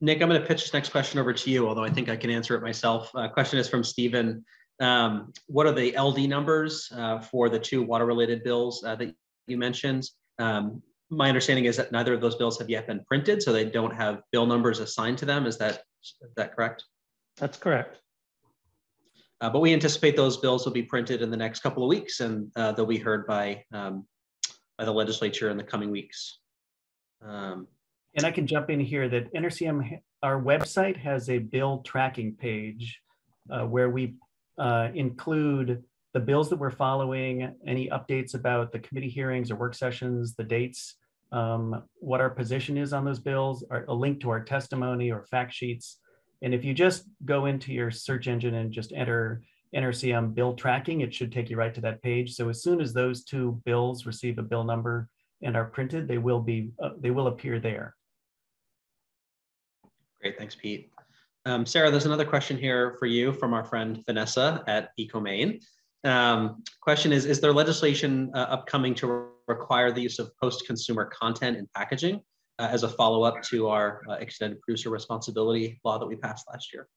Nick, I'm going to pitch this next question over to you, although I think I can answer it myself. Uh, question is from Stephen. Um, what are the LD numbers uh, for the two water-related bills uh, that you mentioned? Um, my understanding is that neither of those bills have yet been printed, so they don't have bill numbers assigned to them. Is that is that correct? That's correct. Uh, but we anticipate those bills will be printed in the next couple of weeks, and uh, they'll be heard by um, by the legislature in the coming weeks. Um, and I can jump in here that NRCM, our website has a bill tracking page uh, where we uh, include the bills that we're following, any updates about the committee hearings or work sessions, the dates, um, what our position is on those bills, or a link to our testimony or fact sheets. And if you just go into your search engine and just enter NRCM bill tracking, it should take you right to that page. So as soon as those two bills receive a bill number and are printed, they will be uh, they will appear there. Great, thanks, Pete. Um, Sarah, there's another question here for you from our friend Vanessa at EcoMaine. Um, question is, is there legislation uh, upcoming to require the use of post-consumer content in packaging uh, as a follow-up to our uh, extended producer responsibility law that we passed last year?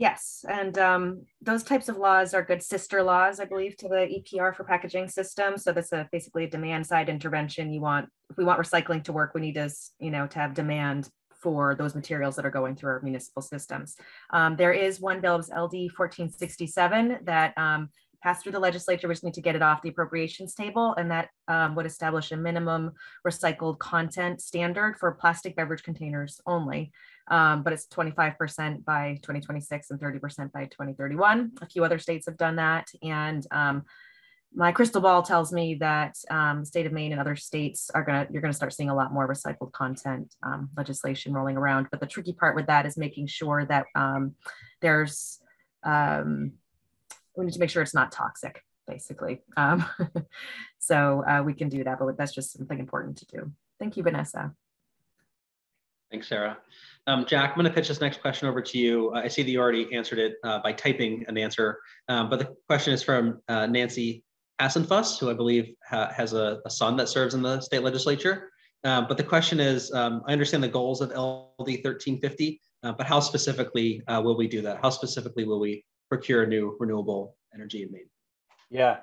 Yes, and um, those types of laws are good sister laws, I believe, to the EPR for packaging system. So that's a basically a demand side intervention. You want, if we want recycling to work, we need to, you know, to have demand for those materials that are going through our municipal systems. Um, there is one bill, LD 1467, that um, passed through the legislature. We just need to get it off the appropriations table, and that um, would establish a minimum recycled content standard for plastic beverage containers only. Um, but it's 25% by 2026 and 30% by 2031. A few other states have done that. And um, my crystal ball tells me that um, state of Maine and other states are gonna you're gonna start seeing a lot more recycled content um, legislation rolling around. But the tricky part with that is making sure that um, there's um, we need to make sure it's not toxic, basically. Um, (laughs) so uh, we can do that, but that's just something important to do. Thank you, Vanessa. Thanks, Sarah. Um, Jack, I'm going to pitch this next question over to you. Uh, I see that you already answered it uh, by typing an answer, um, but the question is from uh, Nancy Hassenfuss, who I believe ha has a, a, son that serves in the state legislature. Um, but the question is, um, I understand the goals of LD 1350, uh, but how specifically uh, will we do that? How specifically will we procure new renewable energy in Maine? Yeah,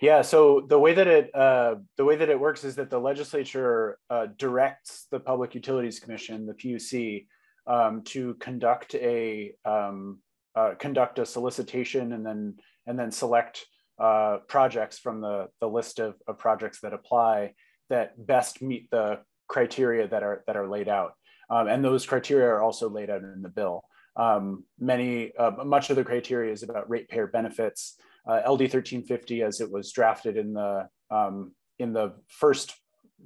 yeah. So the way that it uh, the way that it works is that the legislature uh, directs the Public Utilities Commission, the PUC, um, to conduct a um, uh, conduct a solicitation and then and then select uh, projects from the, the list of, of projects that apply that best meet the criteria that are, that are laid out. Um, and those criteria are also laid out in the bill. Um, many, uh, much of the criteria is about ratepayer benefits. Uh, LD 1350, as it was drafted in the, um, in the first,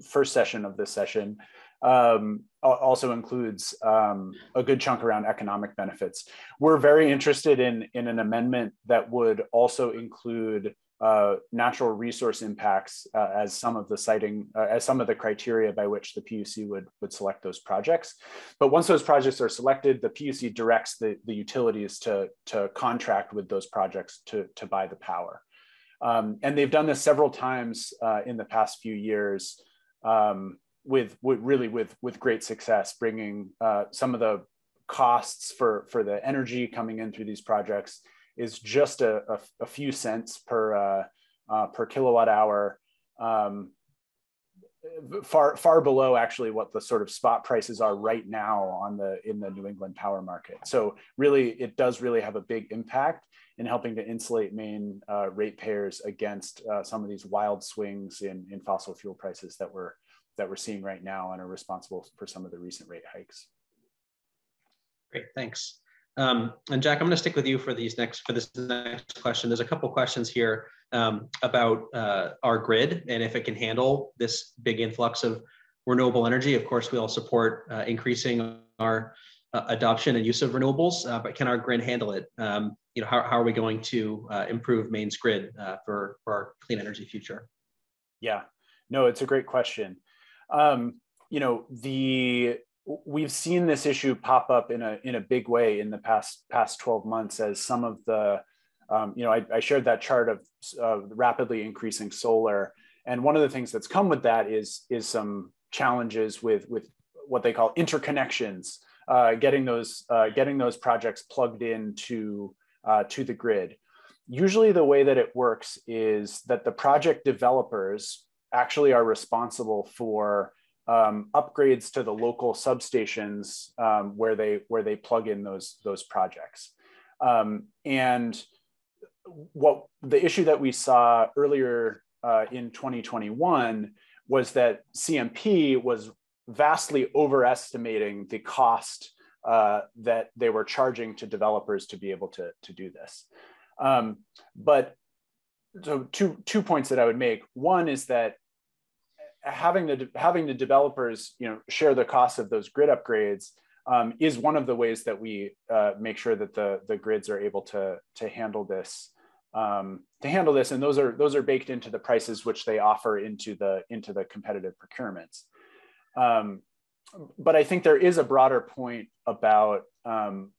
first session of this session, um, also includes um, a good chunk around economic benefits. We're very interested in, in an amendment that would also include uh, natural resource impacts uh, as some of the siting, uh, as some of the criteria by which the PUC would, would select those projects. But once those projects are selected, the PUC directs the, the utilities to, to contract with those projects to, to buy the power. Um, and they've done this several times uh, in the past few years. Um, with, with really with with great success, bringing uh, some of the costs for for the energy coming in through these projects is just a, a, a few cents per uh, uh, per kilowatt hour. Um, far far below actually what the sort of spot prices are right now on the in the New England power market. So really, it does really have a big impact in helping to insulate Maine uh, ratepayers against uh, some of these wild swings in in fossil fuel prices that we're that we're seeing right now and are responsible for some of the recent rate hikes. Great, thanks. Um, and Jack, I'm going to stick with you for these next for this next question. There's a couple questions here um, about uh, our grid and if it can handle this big influx of renewable energy. Of course, we all support uh, increasing our uh, adoption and use of renewables, uh, but can our grid handle it? Um, you know, how, how are we going to uh, improve Maine's grid uh, for, for our clean energy future? Yeah, no, it's a great question. Um, you know, the we've seen this issue pop up in a in a big way in the past past 12 months as some of the um, you know I, I, shared that chart of uh, rapidly increasing solar. And one of the things that's come with that is is some challenges with with what they call interconnections uh, getting those uh, getting those projects plugged into uh, to the grid. Usually the way that it works is that the project developers actually are responsible for um, upgrades to the local substations um, where they where they plug in those those projects. Um, and what the issue that we saw earlier uh, in 2021 was that CMP was vastly overestimating the cost uh, that they were charging to developers to be able to, to do this. Um, but so two, two points that I would make. One is that having the having the developers you know share the cost of those grid upgrades um, is one of the ways that we uh, make sure that the the grids are able to to handle this um, to handle this. And those are those are baked into the prices which they offer into the into the competitive procurements. Um, but I think there is a broader point about um,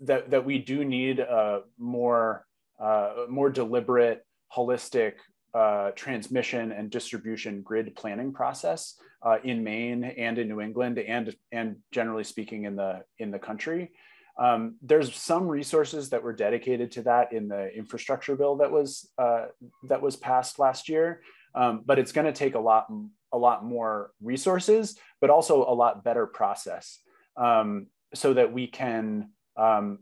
that that we do need a more uh, more deliberate holistic uh, transmission and distribution grid planning process uh, in Maine and in New England and and generally speaking in the in the country. Um, there's some resources that were dedicated to that in the infrastructure bill that was uh, that was passed last year, um, but it's going to take a lot a lot more resources, but also a lot better process um, so that we can um,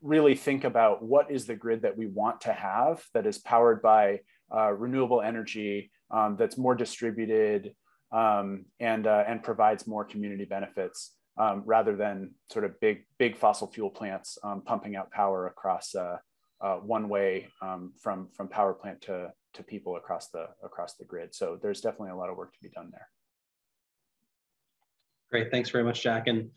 really think about what is the grid that we want to have that is powered by uh, renewable energy um, that's more distributed um, and, uh, and provides more community benefits um, rather than sort of big, big fossil fuel plants um, pumping out power across uh, uh, one way um, from, from power plant to, to people across the, across the grid. So there's definitely a lot of work to be done there. Great, thanks very much, Jack. And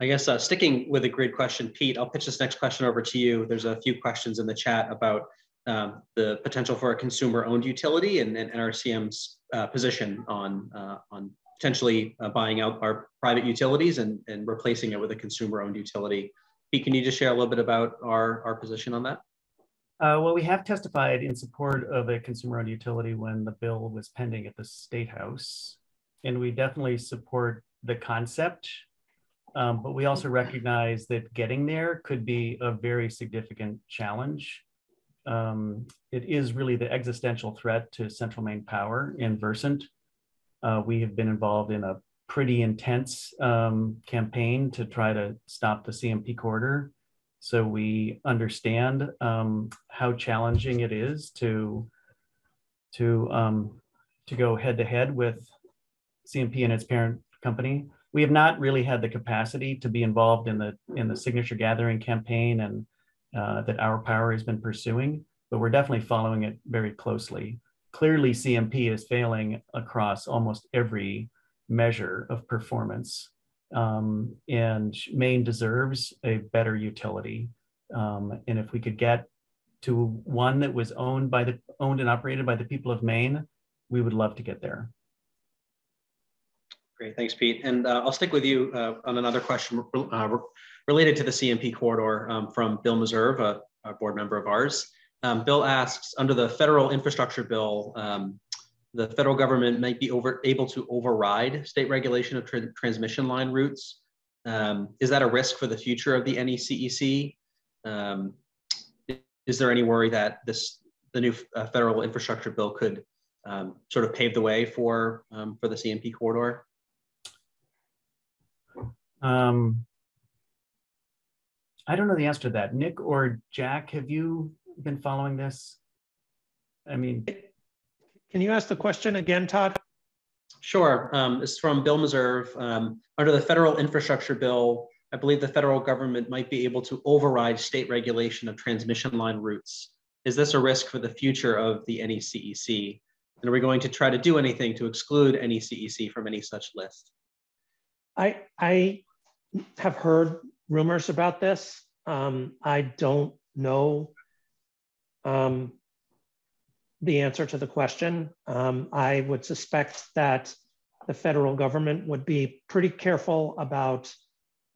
I guess uh, sticking with the grid question, Pete, I'll pitch this next question over to you. There's a few questions in the chat about um, the potential for a consumer-owned utility and, and NRCM's uh, position on, uh, on potentially uh, buying out our private utilities and, and replacing it with a consumer-owned utility. Pete, can you just share a little bit about our, our position on that? Uh, well, we have testified in support of a consumer-owned utility when the bill was pending at the State House. And we definitely support the concept, um, but we also recognize that getting there could be a very significant challenge um, it is really the existential threat to central Maine power in Versant. Uh, we have been involved in a pretty intense um, campaign to try to stop the CMP corridor. So we understand um, how challenging it is to to um, to go head to head with CMP and its parent company. We have not really had the capacity to be involved in the in the signature gathering campaign and uh, that Our Power has been pursuing, but we're definitely following it very closely. Clearly, CMP is failing across almost every measure of performance, um, and Maine deserves a better utility. Um, and if we could get to one that was owned by the owned and operated by the people of Maine, we would love to get there. Great, thanks, Pete. And uh, I'll stick with you uh, on another question uh, related to the CMP corridor um, from Bill Meserve, a, a, board member of ours. Um, Bill asks, under the federal infrastructure bill, um, the federal government might be over, able to override state regulation of tra transmission line routes. Um, is that a risk for the future of the NECEC? Um, is there any worry that this the new uh, federal infrastructure bill could um, sort of pave the way for for the CMP corridor? Um, I don't know the answer to that. Nick or Jack, have you been following this? I mean, can you ask the question again, Todd? Sure. Um, it's from Bill Meserve. Um, under the federal infrastructure bill, I believe the federal government might be able to override state regulation of transmission line routes. Is this a risk for the future of the NECEC? And are we going to try to do anything to exclude NECEC from any such list? I, I have heard rumors about this. Um, I don't know um, the answer to the question. Um, I would suspect that the federal government would be pretty careful about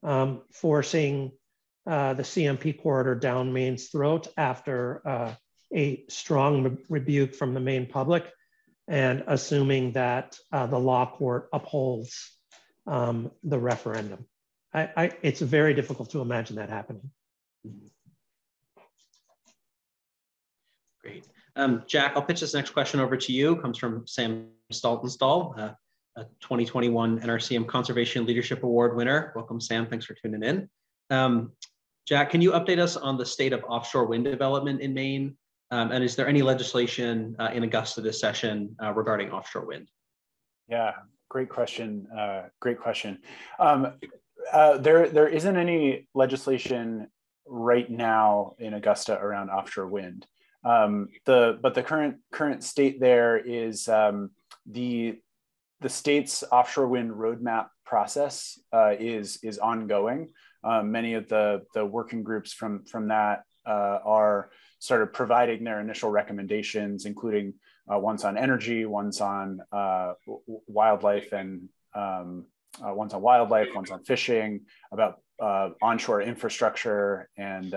um, forcing uh, the CMP corridor down Maine's throat after uh, a strong re rebuke from the Maine public and assuming that uh, the law court upholds um, the referendum. I, I, it's very difficult to imagine that happening. Great. Um, Jack, I'll pitch this next question over to you. It comes from Sam Staltenstall, uh, a 2021 NRCM Conservation Leadership Award winner. Welcome, Sam. Thanks for tuning in. Um, Jack, can you update us on the state of offshore wind development in Maine? Um, and is there any legislation uh, in Augusta this session uh, regarding offshore wind? Yeah, great question. Uh, great question. Um, uh, there, there isn't any legislation right now in Augusta around offshore wind. Um, the but the current current state there is um, the the state's offshore wind roadmap process uh, is is ongoing. Um, many of the the working groups from from that uh, are sort of providing their initial recommendations, including uh, ones on energy, ones on wildlife and um, uh, ones on wildlife, ones on fishing, about uh, onshore infrastructure and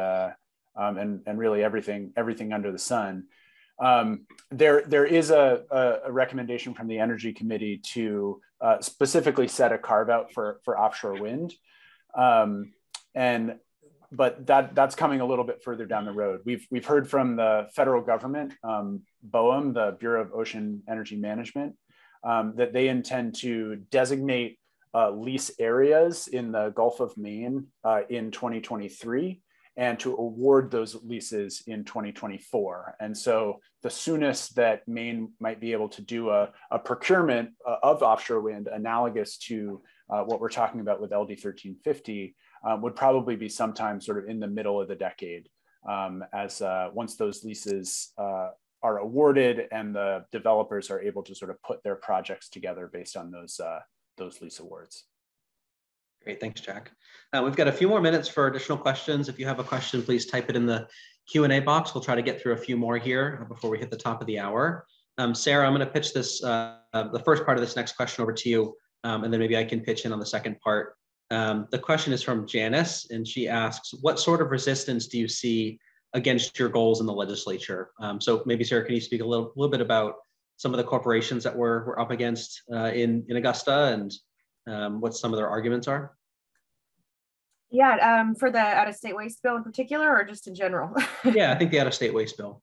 um, and and really everything everything under the sun. Um, there there is a, a, recommendation from the Energy Committee to uh, specifically set a carve out for for offshore wind, um, and but that that's coming a little bit further down the road. We've we've heard from the federal government, um, BOEM, the Bureau of Ocean Energy Management, um, that they intend to designate uh, lease areas in the Gulf of Maine uh, in 2023 and to award those leases in 2024. And so the soonest that Maine might be able to do a, a procurement uh, of offshore wind analogous to uh, what we're talking about with LD 1350 um, would probably be sometime sort of in the middle of the decade um, as uh, once those leases uh, are awarded and the developers are able to sort of put their projects together based on those, uh, those lease awards. Great, thanks, Jack. Uh, we've got a few more minutes for additional questions. If you have a question, please type it in the Q&A box. We'll try to get through a few more here before we hit the top of the hour. Um, Sarah, I'm going to pitch this, uh, uh, the first part of this next question over to you, um, and then maybe I can pitch in on the second part. Um, the question is from Janice, and she asks, what sort of resistance do you see against your goals in the legislature? Um, so maybe, Sarah, can you speak a little, little bit about some of the corporations that we're, we're up against uh, in, in Augusta and um, what some of their arguments are? Yeah, um, for the out-of-state waste bill in particular, or just in general? (laughs) yeah, I think the out-of-state waste bill.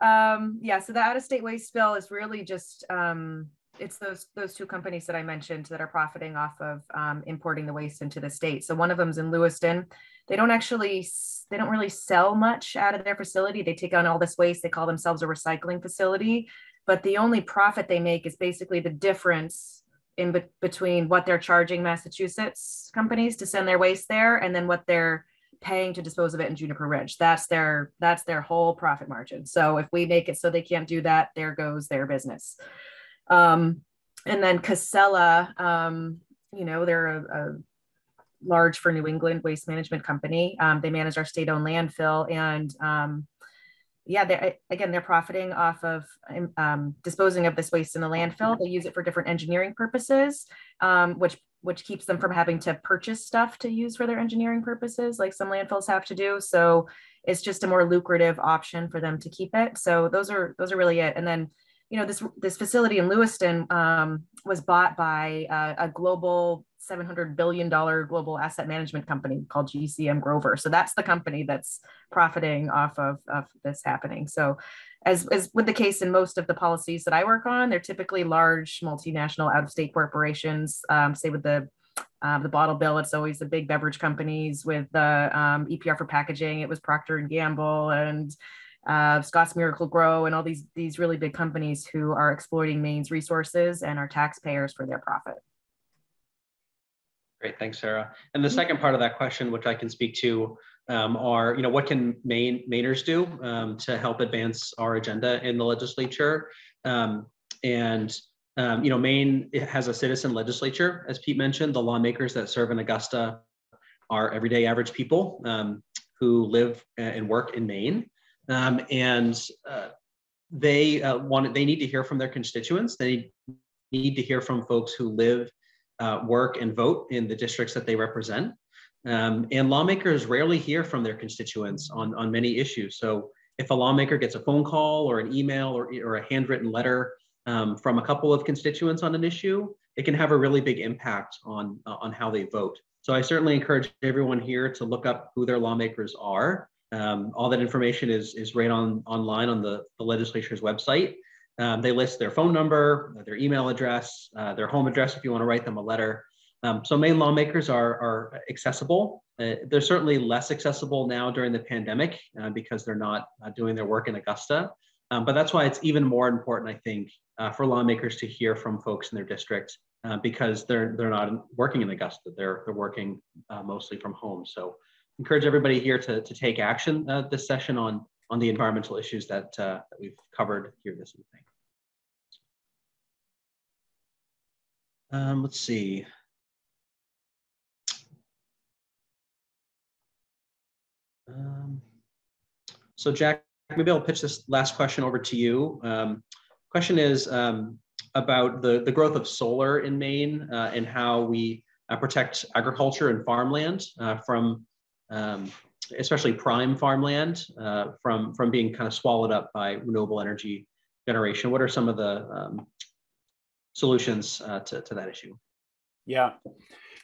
Um, yeah, so the out-of-state waste bill is really just um, it's those those two companies that I mentioned that are profiting off of um, importing the waste into the state. So one of them's in Lewiston. They don't actually they don't really sell much out of their facility. They take on all this waste. They call themselves a recycling facility, but the only profit they make is basically the difference in be- between what they're charging Massachusetts companies to send their waste there and then what they're paying to dispose of it in Juniper Ridge. That's their that's their whole profit margin. So if we make it so they can't do that, there goes their business. Um, and then Casella, um, you know, they're a, a, large for New England waste management company. Um, they manage our state-owned landfill, and um, yeah, they're, again, they're profiting off of um, um, disposing of this waste in the landfill. They use it for different engineering purposes, um, which which keeps them from having to purchase stuff to use for their engineering purposes, like some landfills have to do. So it's just a more lucrative option for them to keep it. So those are those are really it. And then, you know, this this facility in Lewiston um, was bought by uh, a global $700 billion global asset management company called GCM Grosvenor. So that's the company that's profiting off of, of this happening. So as, as with the case in most of the policies that I work on, they're typically large multinational out-of-state corporations. Um, say with the um, the bottle bill, it's always the big beverage companies. With the um, EPR for packaging, it was Procter and Gamble and uh, Scotts Miracle-Gro and all these these really big companies who are exploiting Maine's resources and our taxpayers for their profit. Great, thanks, Sarah. And the second part of that question, which I can speak to, um, are you know what can Maine Mainers do um, to help advance our agenda in the legislature? Um, and um, you know, Maine has a citizen legislature, as Pete mentioned. The lawmakers that serve in Augusta are everyday average people. Um, who live and work in Maine. Um, and uh, they uh, want they need to hear from their constituents. They need to hear from folks who live, uh, work, and vote in the districts that they represent. Um, and lawmakers rarely hear from their constituents on, on many issues. So if a lawmaker gets a phone call or an email or, or a handwritten letter um, from a couple of constituents on an issue, it can have a really big impact on, uh, on how they vote. So I certainly encourage everyone here to look up who their lawmakers are. Um, all that information is, is right on online on the, the legislature's website. Um, they list their phone number, their email address, uh, their home address if you want to write them a letter. Um, so Maine lawmakers are, are accessible. Uh, they're certainly less accessible now during the pandemic uh, because they're not uh, doing their work in Augusta. Um, but that's why it's even more important, I think, uh, for lawmakers to hear from folks in their district uh, because they're they're not working in Augusta. They're they're working uh, mostly from home. So encourage everybody here to, to take action this session on on the environmental issues that, that we've covered here this evening. Um, let's see. Um, so Jack, maybe I'll pitch this last question over to you. Um, question is um, about the, the growth of solar in Maine uh, and how we uh, protect agriculture and farmland uh, from, um, especially prime farmland, uh, from, from being kind of swallowed up by renewable energy generation. What are some of the um, solutions uh, to, to that issue? Yeah.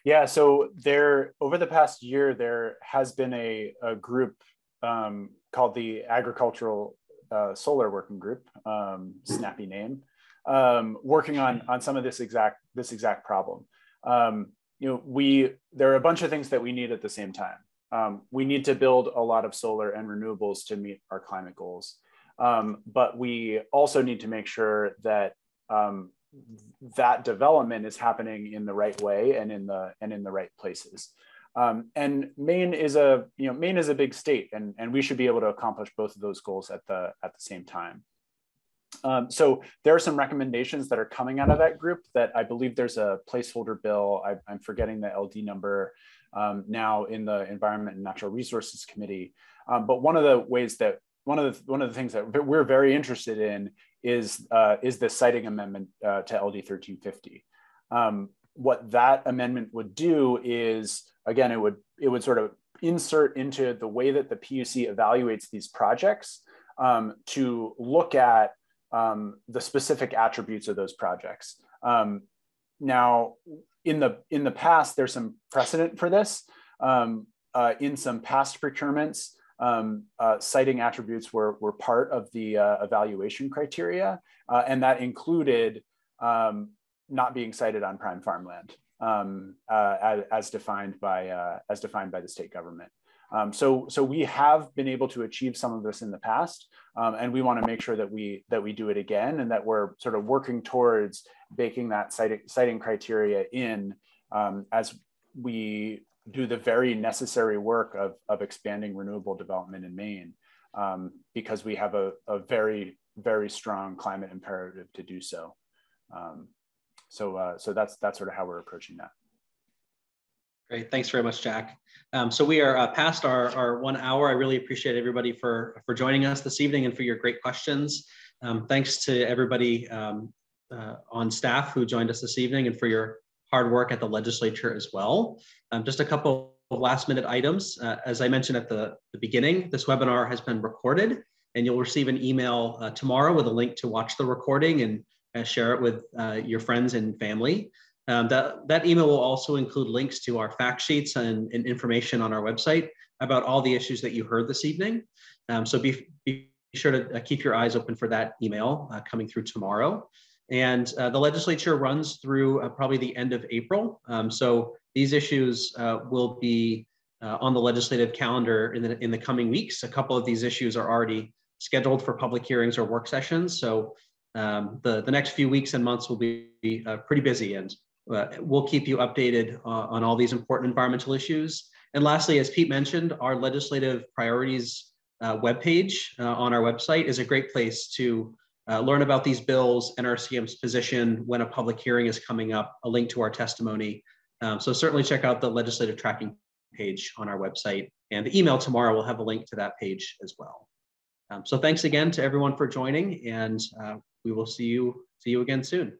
Yeah, so there over the past year, there has been a, a group um, called the Agricultural uh, Solar Working Group, um, snappy name, um, working on on some of this exact this exact problem. Um, you know, we there are a bunch of things that we need at the same time. Um, we need to build a lot of solar and renewables to meet our climate goals, um, but we also need to make sure that that development is happening in the right way and in the and in the right places. Um, and Maine is a you know Maine is a big state, and and we should be able to accomplish both of those goals at the at the same time. Um, so there are some recommendations that are coming out of that group that I believe there's a placeholder bill. I, am forgetting the LD number um, now in the Environment and Natural Resources Committee. Um, but one of the ways that one of the one of the things that we're very interested in is uh, is the siting amendment uh, to LD 1350. Um, what that amendment would do is again it would it would sort of insert into the way that the PUC evaluates these projects um, to look at um, the specific attributes of those projects. Um, now, in the in the past, there's some precedent for this. Um, uh, in some past procurements, um, uh, siting attributes were, were part of the uh, evaluation criteria, uh, and that included um, not being sited on prime farmland um, uh, as, as, defined by uh, as defined by the state government. Um, so, so we have been able to achieve some of this in the past, um, and we want to make sure that we that we do it again, and that we're sort of working towards baking that citing, siting criteria in um, as we do the very necessary work of, of expanding renewable development in Maine um, because we have a, a, very, very strong climate imperative to do so. Um, so, uh, so that's, that's sort of how we're approaching that. Great, thanks very much, Jack. Um, so we are uh, past our, our one hour. I really appreciate everybody for, for joining us this evening and for your great questions. Um, thanks to everybody um, uh, on staff who joined us this evening and for your hard work at the legislature as well. Um, just a couple of last minute items. Uh, as I mentioned at the, the beginning, this webinar has been recorded and you'll receive an email uh, tomorrow with a link to watch the recording and uh, share it with uh, your friends and family. Um, that, that email will also include links to our fact sheets and, and, information on our website about all the issues that you heard this evening. Um, so be, be sure to uh, keep your eyes open for that email uh, coming through tomorrow. And uh, the legislature runs through uh, probably the end of April. Um, so these issues uh, will be uh, on the legislative calendar in the, in the coming weeks. A couple of these issues are already scheduled for public hearings or work sessions. So um, the, the next few weeks and months will be pretty busy and we'll keep you updated on all these important environmental issues. And lastly, as Pete mentioned, our legislative priorities webpage on our website is a great place to uh, learn about these bills, NRCM's position when a public hearing is coming up, a link to our testimony. Um, so certainly check out the legislative tracking page on our website. And the email tomorrow will have a link to that page as well. Um, so thanks again to everyone for joining and uh, we will see you, see you again soon.